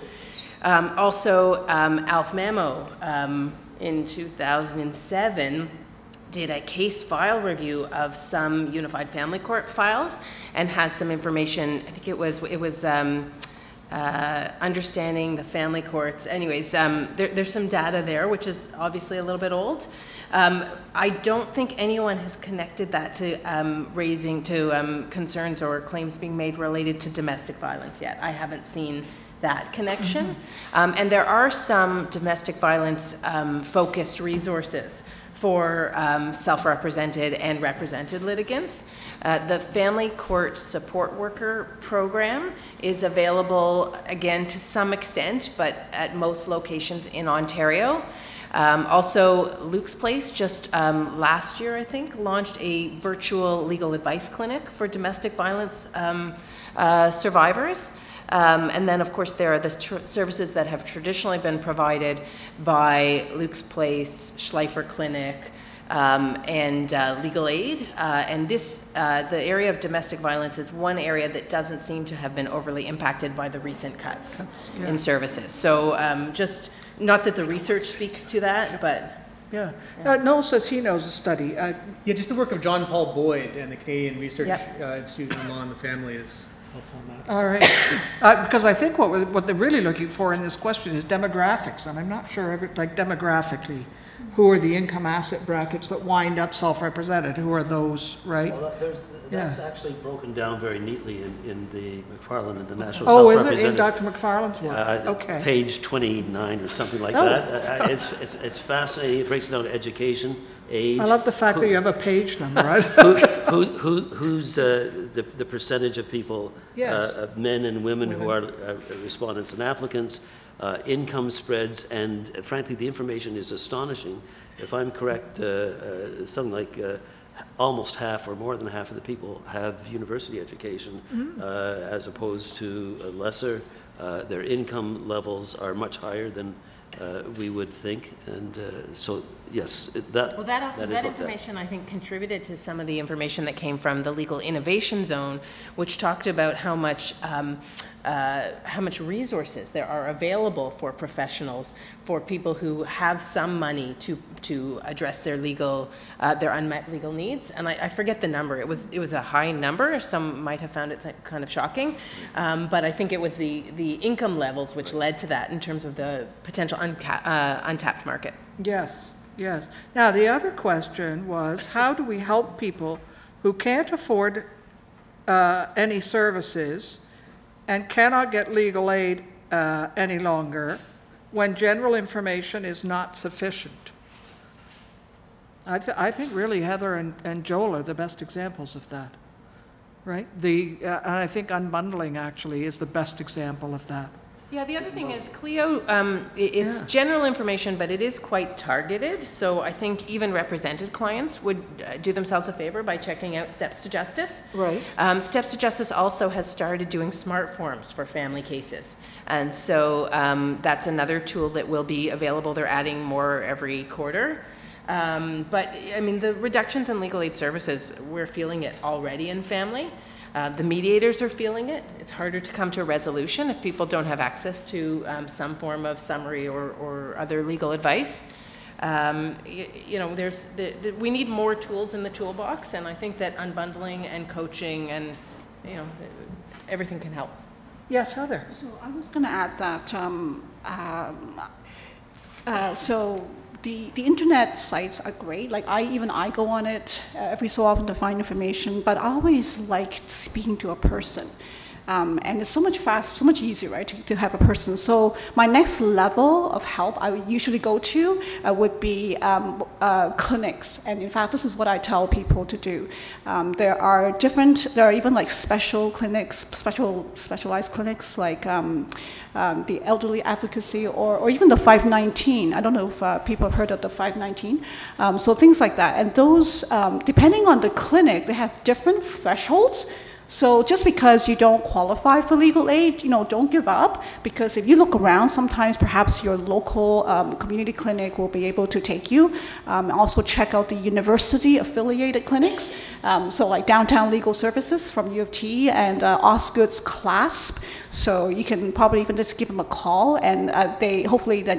Um, also, um, Alf Mamo in 2007 did a case file review of some Unified Family Court files and has some information. I think it was it was um, uh, understanding the family courts. Anyways, um, there, there's some data there, which is obviously a little bit old. Um, I don't think anyone has connected that to um, raising to um, concerns or claims being made related to domestic violence yet. I haven't seen that connection. Um, and there are some domestic violence um, focused resources for um, self-represented and represented litigants. Uh, the Family Court Support Worker Program is available, again, to some extent, but at most locations in Ontario. Um, also, Luke's Place just um, last year, I think, launched a virtual legal advice clinic for domestic violence um, uh, survivors. Um, and then, of course, there are the tr- services that have traditionally been provided by Luke's Place, Schlifer Clinic, um, and uh, legal aid. Uh, and this, uh, the area of domestic violence is one area that doesn't seem to have been overly impacted by the recent cuts in services. So um, just, not that the research speaks to that, but Yeah. Uh, Noel says he knows a study. Uh, Yeah, just the work of John Paul Boyd and the Canadian Research Yep. uh, Institute on Law and the Family is helpful on that. All right. Uh, Because I think what, we're- what they're really looking for in this question is demographics, and I'm not sure, every- like demographically, who are the income asset brackets that wind up self-represented? Who are those, right? Well, that- there's, that's Yeah. actually broken down very neatly in, in the Macfarlane and the National Oh, is it in Self-Representative. Dr. Macfarlane's work? Uh, Okay. Page 29 or something like Oh. that. Uh, uh, It's, it's it's fascinating. It breaks it down to education, age. I love the fact that you have a page number, right? who, who, who, who's uh, the, the percentage of people, Yes. uh, of men and women who are uh, respondents and applicants, uh, income spreads, and frankly, the information is astonishing. If I'm correct, uh, uh, something like uh, almost half or more than half of the people have university education, Mm-hmm. uh, as opposed to uh, lesser. Uh, Their income levels are much higher than uh, we would think, and uh, so, yes, it- that, Well, that also, that is that looked at. information, I think, contributed to some of the information that came from the Legal Innovation Zone, which talked about how much, um, uh, how much resources there are available for professionals, for people who have some money to, to address their legal, uh, their unmet legal needs. And I, I forget the number. It was, it was a high number. Some might have found it kind of shocking. Um, But I think it was the, the income levels which led to that in terms of the potential unca- uh, untapped market. Yes, yes. Now, the other question was, how do we help people who can't afford uh, any services and cannot get legal aid uh, any longer when general information is not sufficient? I, th- I think really Heather and, and Joel are the best examples of that, right? The, uh, and I think unbundling actually is the best example of that. Yeah, the other thing is CLEO, um, i- it's Yeah. general information, but it is quite targeted. So I think even represented clients would uh, do themselves a favor by checking out Steps to Justice. Right. Um, Steps to Justice also has started doing smart forms for family cases. And so um, that's another tool that will be available. They're adding more every quarter. Um, but, I mean, the reductions in legal aid services, we're feeling it already in family. Uh, the mediators are feeling it. It's harder to come to a resolution if people don't have access to um, some form of summary or, or other legal advice. Um, you, you know, there's the, the, we need more tools in the toolbox, and I think that unbundling and coaching and you know everything can help. Yes, Heather? So I was going to add that, um, um, uh, so the, the internet sites are great. Like I, even I go on it uh, every so often to find information, but I always like speaking to a person. Um, and it's so much faster, so much easier, right, to, to have a person. So my next level of help I would usually go to uh, would be um, uh, clinics. And in fact, this is what I tell people to do. Um, there are different, there are even like special clinics, special specialized clinics like um, um, the elderly advocacy or, or even the 519. I don't know if uh, people have heard of the 519. Um, so things like that. And those, depending on the clinic, they have different thresholds. So just because you don't qualify for legal aid, you know, don't give up because if you look around, sometimes perhaps your local um, community clinic will be able to take you. Um, also check out the university affiliated clinics. Um, so like Downtown Legal Services from U of T and uh, Osgoode's CLASP. So you can probably even just give them a call and uh, they hopefully that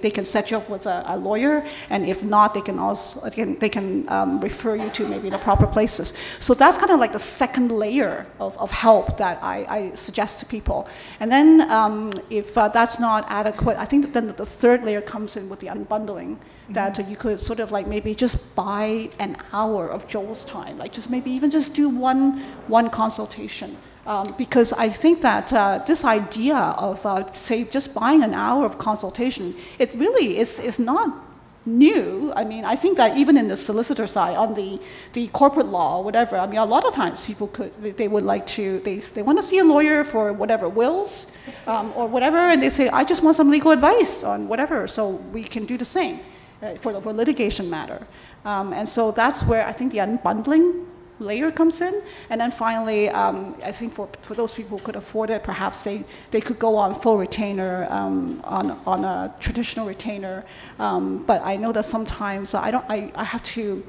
they can set you up with a, a lawyer. And if not, they can also they can um, refer you to maybe the proper places. So that's kind of like the second layer of, of help that I, I suggest to people. And then um, if uh, that's not adequate, I think that then the third layer comes in with the unbundling. That uh, you could sort of like maybe just buy an hour of Joel's time, like just maybe even just do one one consultation. Um, because I think that uh, this idea of, uh, say, just buying an hour of consultation, it really is, is not new. I mean, I think that even in the solicitor side, on the, the corporate law whatever, I mean, a lot of times people could, they- they would like to, they, they want to see a lawyer for whatever, wills um, or whatever, and they say, I just want some legal advice on whatever, so we can do the same uh, for, for litigation matter. Um, and so that's where I think the unbundling layer comes in. And then finally, um, I think for, for those people who could afford it, perhaps they, they could go on full retainer, um, on, on a traditional retainer. Um, but I know that sometimes I don't, I, I have to,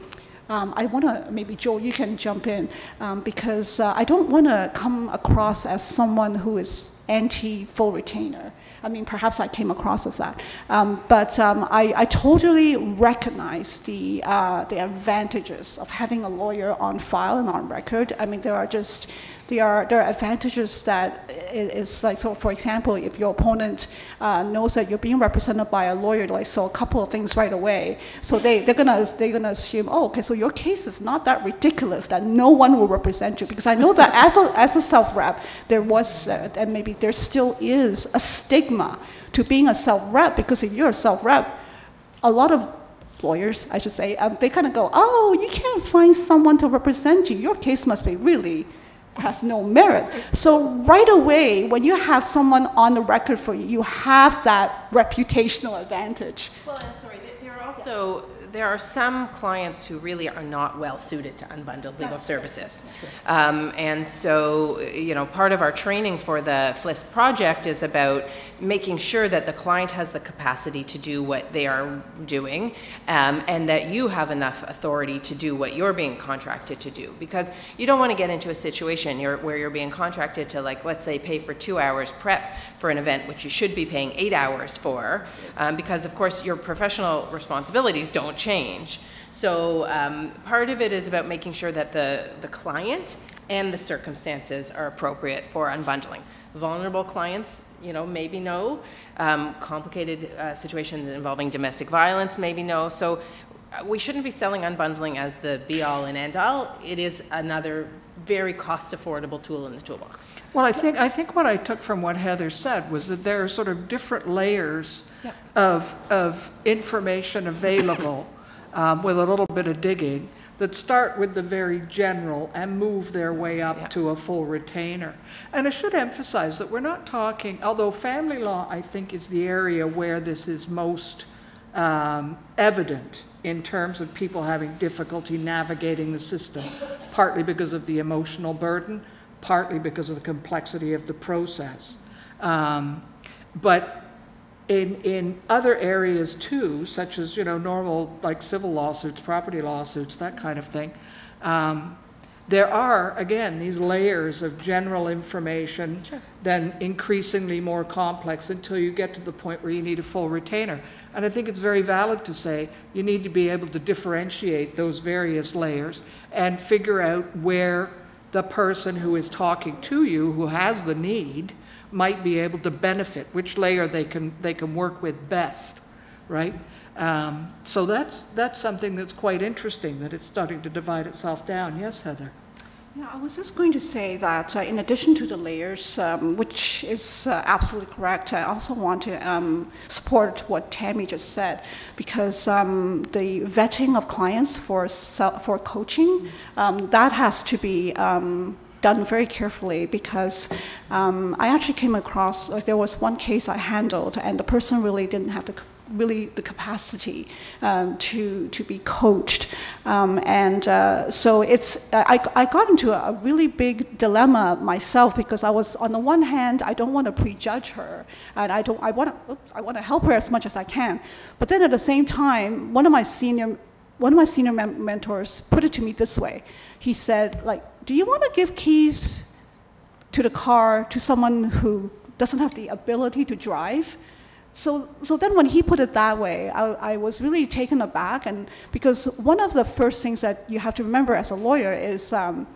um, I want to, maybe Joel, you can jump in, um, because uh, I don't want to come across as someone who is anti full retainer. I mean, perhaps I came across as that. Um, but um, I, I totally recognize the, uh, the advantages of having a lawyer on file and on record. I mean, there are just, there are, there are advantages that is like, so for example, if your opponent uh, knows that you're being represented by a lawyer, like, so a couple of things right away. So they, they're gonna, they're gonna assume, oh, okay, so your case is not that ridiculous that no one will represent you. Because I know that as a, as a self-rep, there was, uh, and maybe there still is, a stigma to being a self-rep, because if you're a self-rep, a lot of lawyers, I should say, um, they kind of go, oh, you can't find someone to represent you. Your case must be really has no merit. So right away, when you have someone on the record for you, you have that reputational advantage. Well, sorry, there are also, there are some clients who really are not well-suited to unbundled legal services. Um, And so, you know, part of our training for the FLIS project is about making sure that the client has the capacity to do what they are doing, um, and that you have enough authority to do what you're being contracted to do. Because you don't want to get into a situation you're- where you're being contracted to, like, let's say, pay for two hours prep for an event, which you should be paying eight hours for, um, because of course your professional responsibilities don't change. So um, part of it is about making sure that the, the client and the circumstances are appropriate for unbundling. Vulnerable clients, you know, maybe no. Um, complicated uh, situations involving domestic violence, maybe no. So uh, we shouldn't be selling unbundling as the be-all and end-all. It is another very cost-affordable tool in the toolbox. Well, I think, I think what I took from what Heather said was that there are sort of different layers of, of information available um, with a little bit of digging that start with the very general and move their way Yeah. up to a full retainer. And I should emphasize that we're not talking, although family law, I think, is the area where this is most um, evident in terms of people having difficulty navigating the system, partly because of the emotional burden, partly because of the complexity of the process. Um, But in, in other areas too, such as, you know, normal, like civil lawsuits, property lawsuits, that kind of thing, um, there are, again, these layers of general information, then increasingly more complex until you get to the point where you need a full retainer. And I think it's very valid to say you need to be able to differentiate those various layers and figure out where the person who is talking to you, who has the need, might be able to benefit, which layer they can, they can work with best, right? Um, So that's, that's something that's quite interesting, that it's starting to divide itself down. Yes, Heather? Yeah, I was just going to say that uh, in addition to the layers, um, which is uh, absolutely correct, I also want to um, support what Tami just said, because um, the vetting of clients for for coaching um, that has to be um, done very carefully because um, I actually came across like there was one case I handled and the person really didn't have the really the capacity um, to to be coached, um, and uh, so it's I, I got into a really big dilemma myself because I was on the one hand I don't want to prejudge her and I don't I want to I want to help her as much as I can, but then at the same time one of my senior one of my senior mentors put it to me this way. He said like, do you want to give keys to the car to someone who doesn't have the ability to drive. So, so then when he put it that way, I, I was really taken aback, and because one of the first things that you have to remember as a lawyer is um,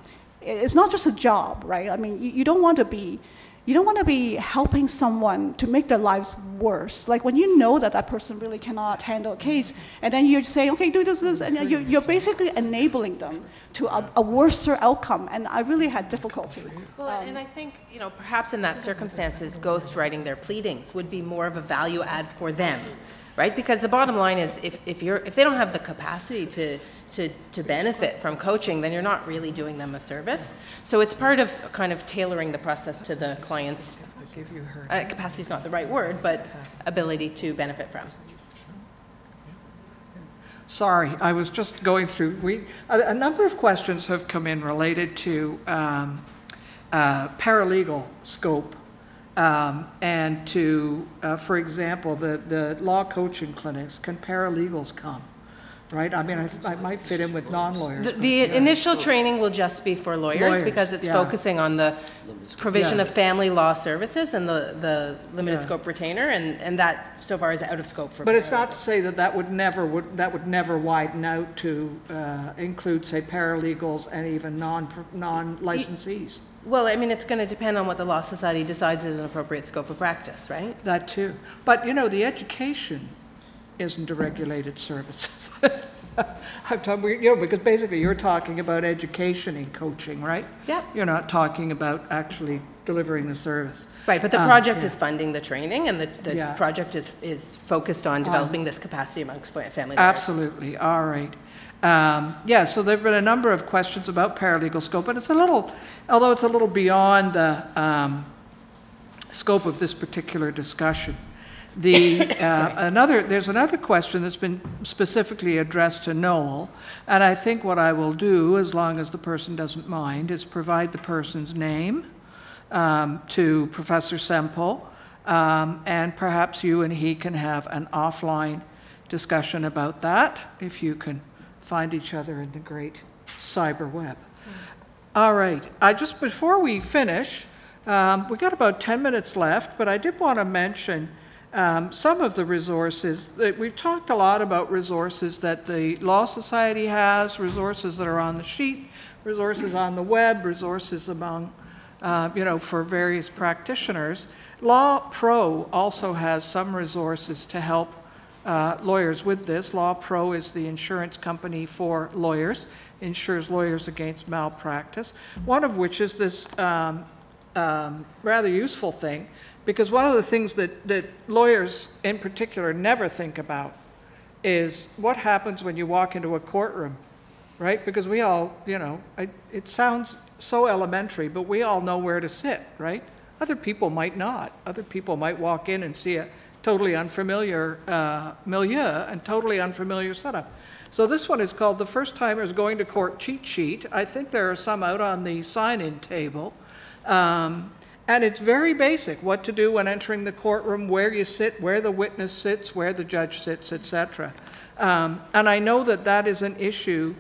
it's not just a job, right? I mean, you, you don't want to be you don't want to be helping someone to make their lives worse. Like when you know that that person really cannot handle a case, and then you're saying, okay, do this, this, and you're, you're basically enabling them to a, a worser outcome. And I really had difficulty. Well, um, and I think, you know, perhaps in that circumstances, ghostwriting their pleadings would be more of a value add for them, right? Because the bottom line is, if, if you're, if they don't have the capacity to, to, to benefit from coaching, then you're not really doing them a service. So it's part of kind of tailoring the process to the client's, uh, capacity is not the right word, but ability to benefit from. Sorry, I was just going through, we, a, a number of questions have come in related to um, uh, paralegal scope um, and to, uh, for example, the, the law coaching clinics, can paralegals come? Right? I mean, I, I might fit in with non-lawyers. The- but- The initial training will just be for lawyers Lawyers, because it's yeah. focusing on the provision Yeah. of family law services and the, the limited Yeah. scope retainer, and, and that so far is out of scope for. But it's not to say that that would never, would, that would never widen out to uh, include, say, paralegals and even non, non-licensees. Well, I mean, it's going to depend on what the Law Society decides is an appropriate scope of practice, right? That too. But, you know, the education isn't a regulated service. I'm talking, you know, because basically you're talking about education and coaching, right? Yep. You're not talking about actually delivering the service. Right, but the Um, project yeah. is funding the training, and the, the Yeah. project is, is focused on developing this capacity amongst fa- family. Absolutely, all right. Um, Yeah, so there've been a number of questions about paralegal scope, and it's a little, although it's a little beyond the um, scope of this particular discussion. The, uh, another, there's another question that's been specifically addressed to Noel, and I think what I will do, as long as the person doesn't mind, is provide the person's name um, to Professor Semple, um, and perhaps you and he can have an offline discussion about that, if you can find each other in the great cyber web. All right, I just, before we finish, um, we got about 10 minutes left, but I did want to mention um, some of the resources, that we've talked a lot about resources that the Law Society has, resources that are on the sheet, resources on the web, resources among, uh, you know, for various practitioners. Law Pro also has some resources to help uh, lawyers with this. LawPRO is the insurance company for lawyers, insures lawyers against malpractice, one of which is this um, um, rather useful thing, because one of the things that, that lawyers in particular never think about is what happens when you walk into a courtroom, right? Because we all, you know, I, it sounds so elementary, but we all know where to sit, right? Other people might not. Other people might walk in and see a totally unfamiliar uh, milieu and totally unfamiliar setup. So this one is called the First Timers Going to Court Cheat Sheet. I think there are some out on the sign-in table. Um, and it's very basic, what to do when entering the courtroom, where you sit, where the witness sits, where the judge sits, et cetera. Um, and I know that that is an issue,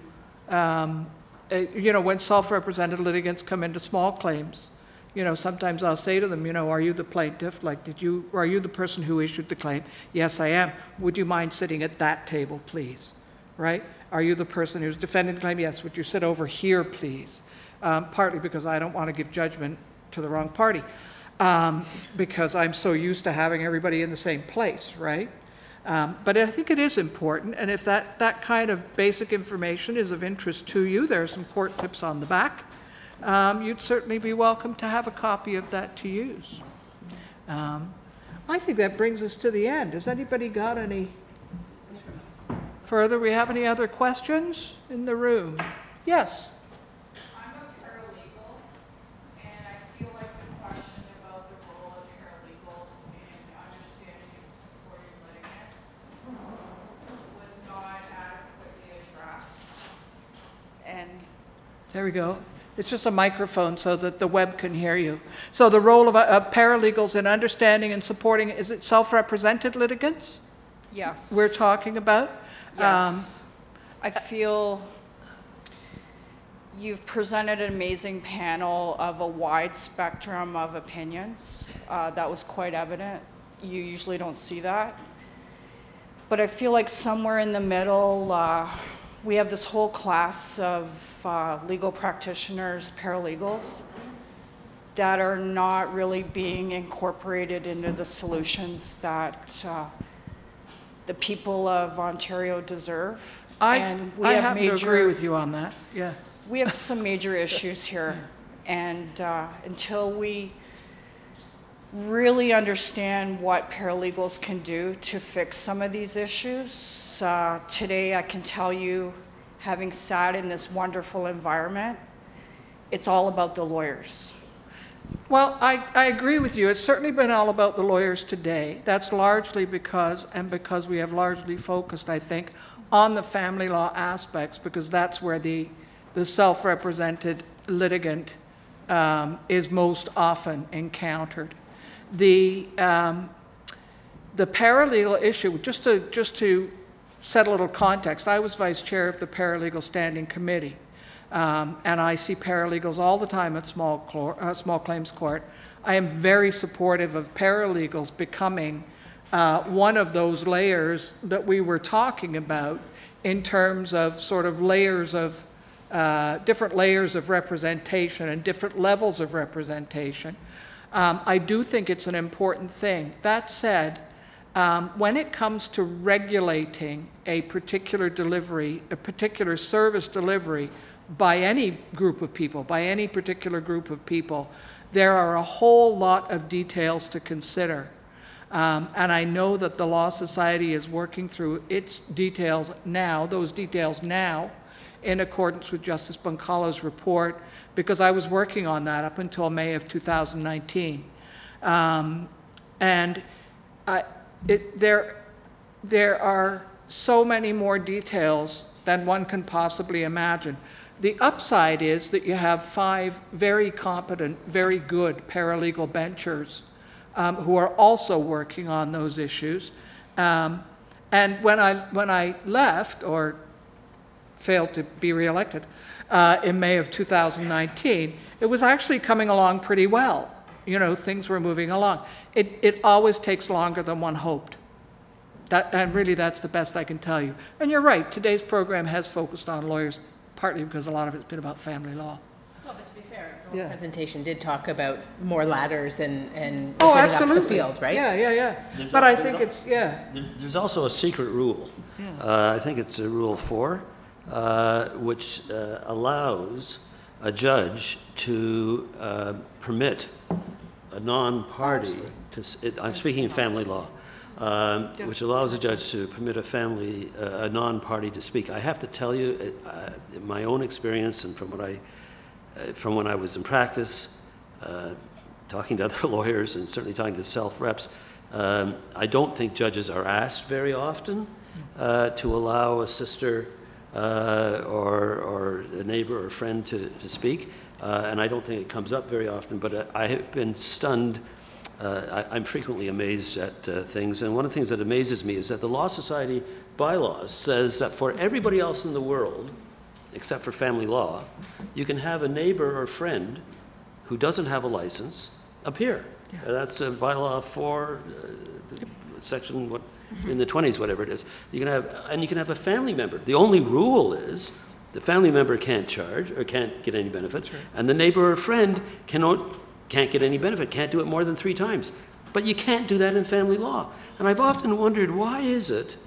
um, uh, you know, when self-represented litigants come into small claims. You know, sometimes I'll say to them, you know, are you the plaintiff? Like, did you, are you the person who issued the claim? Yes, I am. Would you mind sitting at that table, please? Right? Are you the person who's defending the claim? Yes. Would you sit over here, please? Um, partly because I don't want to give judgment to the wrong party, um, because I'm so used to having everybody in the same place, right? Um, but I think it is important, and if that, that kind of basic information is of interest to you, there are some court tips on the back. Um, you'd certainly be welcome to have a copy of that to use. Um, I think that brings us to the end. Has anybody got any further? We have any other questions in the room? Yes? I'm a paralegal, and I feel like the question about the role of paralegals in understanding and supporting litigants was not adequately addressed. And There we go. It's just a microphone so that the web can hear you. So the role of, of paralegals in understanding and supporting, is it self-represented litigants yes. we're talking about? Um, Yes. I feel you've presented an amazing panel of a wide spectrum of opinions. Uh, that was quite evident. You usually don't see that. But I feel like somewhere in the middle, uh, we have this whole class of uh, legal practitioners, paralegals, that are not really being incorporated into the solutions that uh, the people of Ontario deserve. I, And we I have happen to agree with you on that, yeah. we have some major issues here, and uh, until we really understand what paralegals can do to fix some of these issues, uh, today I can tell you, having sat in this wonderful environment, it's all about the lawyers. Well, I, I agree with you. It's certainly been all about the lawyers today. That's largely because, and because we have largely focused, I think, on the family law aspects because that's where the, the self-represented litigant um, is most often encountered. The, um, the paralegal issue, just to, just to set a little context, I was vice chair of the Paralegal Standing Committee. Um, and I see paralegals all the time at small, uh, small claims court. I am very supportive of paralegals becoming uh, one of those layers that we were talking about in terms of sort of layers of uh, different layers of representation and different levels of representation. Um, I do think it's an important thing. That said, um, when it comes to regulating a particular delivery, a particular service delivery by any group of people, by any particular group of people, there are a whole lot of details to consider. Um, and I know that the Law Society is working through its details now, those details now, in accordance with Justice Bonkalo's report, because I was working on that up until May of 2019. Um, and I, it, there, there are so many more details than one can possibly imagine. The upside is that you have five very competent, very good paralegal benchers um, who are also working on those issues. Um, and when I, when I left, or failed to be reelected uh, in May of 2019, it was actually coming along pretty well. You know, things were moving along. It, it always takes longer than one hoped. That, and really, that's the best I can tell you. And you're right, today's program has focused on lawyers, partly because a lot of it's been about family law. Well, but to be fair, Yeah. the presentation did talk about more ladders and, and Oh, opening up absolutely. the field, right? Yeah, yeah, yeah. There's But I think it's, yeah. There- There's also a secret rule. Uh, I think it's uh, Rule 4, uh, which uh, allows a judge to uh, permit a non-party to, s- it- I'm speaking in family law, um, which allows a judge to permit a family, uh, a non-party to speak. I have to tell you, it, uh, in my own experience and from what I, uh, from when I was in practice, uh, talking to other lawyers and certainly talking to self-reps, um, I don't think judges are asked very often uh, to allow a sister uh, or, or a neighbor or friend to, to speak. Uh, and I don't think it comes up very often, but uh, I have been stunned. Uh, I, I'm frequently amazed at uh, things. And one of the things that amazes me is that the Law Society bylaws says that for everybody else in the world, except for family law, you can have a neighbor or friend who doesn't have a license appear. Uh, That's a bylaw for, uh, section, what, in the 20s, whatever it is. You can have, and you can have a family member. The only rule is the family member can't charge or can't get any benefit, and the neighbor or friend cannot, can't get any benefit, can't do it more than three times. But you can't do that in family law. And I've often wondered, why is it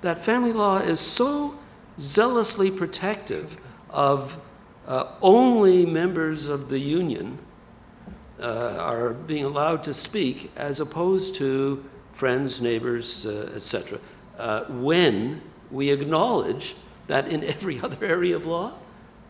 that family law is so zealously protective of uh, only members of the union uh, are being allowed to speak as opposed to friends, neighbors, uh, etc., uh, when we acknowledge that in every other area of law,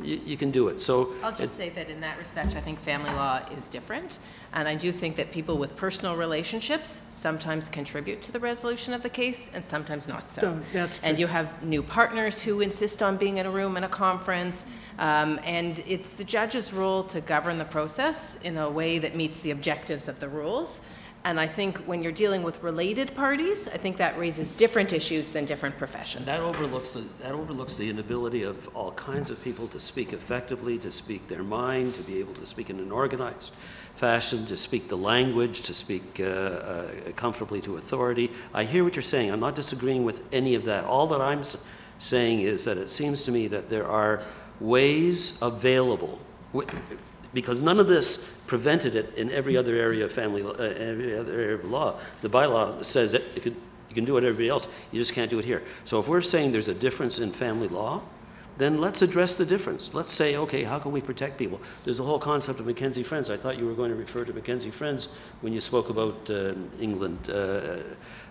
you, you can do it. So I'll just say that in that respect, I think family law is different. And I do think that people with personal relationships sometimes contribute to the resolution of the case and sometimes not so. So, that's And you have new partners who insist on being in a room in a conference. Um, and it's the judge's role to govern the process in a way that meets the objectives of the rules. And I think when you're dealing with related parties, I think that raises different issues than different professions. that overlooks, the- that overlooks the inability of all kinds of people to speak effectively, to speak their mind, to be able to speak in an organized fashion, to speak the language, to speak uh, uh, comfortably to authority. I hear what you're saying. I'm not disagreeing with any of that. All that I'm saying is that it seems to me that there are ways available, because none of this prevented it in every other area of family, law- uh, every other area of law. The bylaw says that it could, you can do it everybody else, you just can't do it here. So if we're saying there's a difference in family law, then let's address the difference. Let's say, okay, how can we protect people? There's a whole concept of McKenzie Friends. I thought you were going to refer to McKenzie Friends when you spoke about uh, England. uh,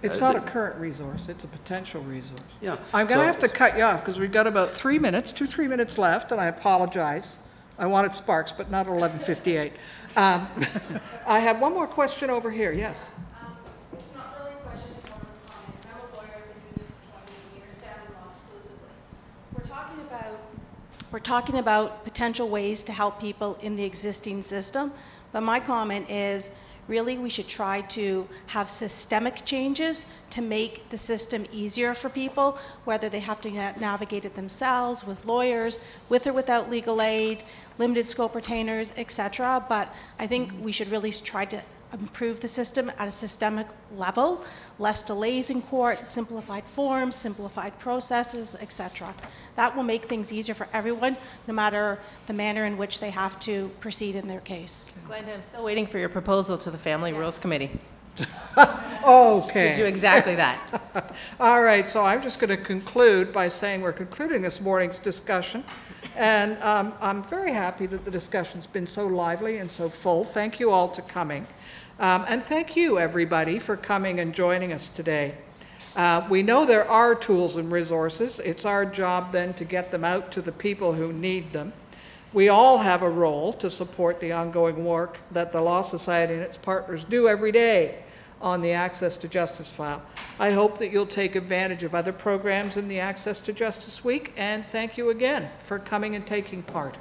It's uh, not a current resource, it's a potential resource. Yeah. I'm going to So- have to cut you off because we've got about three minutes, two, three minutes left, and I apologize. I wanted Sparks, but not at 11:58. Um, I have one more question over here, yes. It's not really a question, it's more of a comment. I'm a lawyer, I've been doing this for 28 years, down in law school as a we're talking about potential ways to help people in the existing system, but my comment is really we should try to have systemic changes to make the system easier for people, whether they have to navigate it themselves with lawyers, with or without legal aid, limited scope retainers, etc. But I think we should really try to improve the system at a systemic level, less delays in court, simplified forms, simplified processes, etc. That will make things easier for everyone, no matter the manner in which they have to proceed in their case. Glenda, I'm still waiting for your proposal to the Family Rules Committee Okay. to do exactly that. All right, so I'm just going to conclude by saying we're concluding this morning's discussion. And um, I'm very happy that the discussion's been so lively and so full. Thank you all to coming. Um, And thank you, everybody, for coming and joining us today. Uh, We know there are tools and resources. It's our job then to get them out to the people who need them. We all have a role to support the ongoing work that the Law Society and its partners do every day on the Access to Justice file. I hope that you'll take advantage of other programs in the Access to Justice Week, and thank you again for coming and taking part.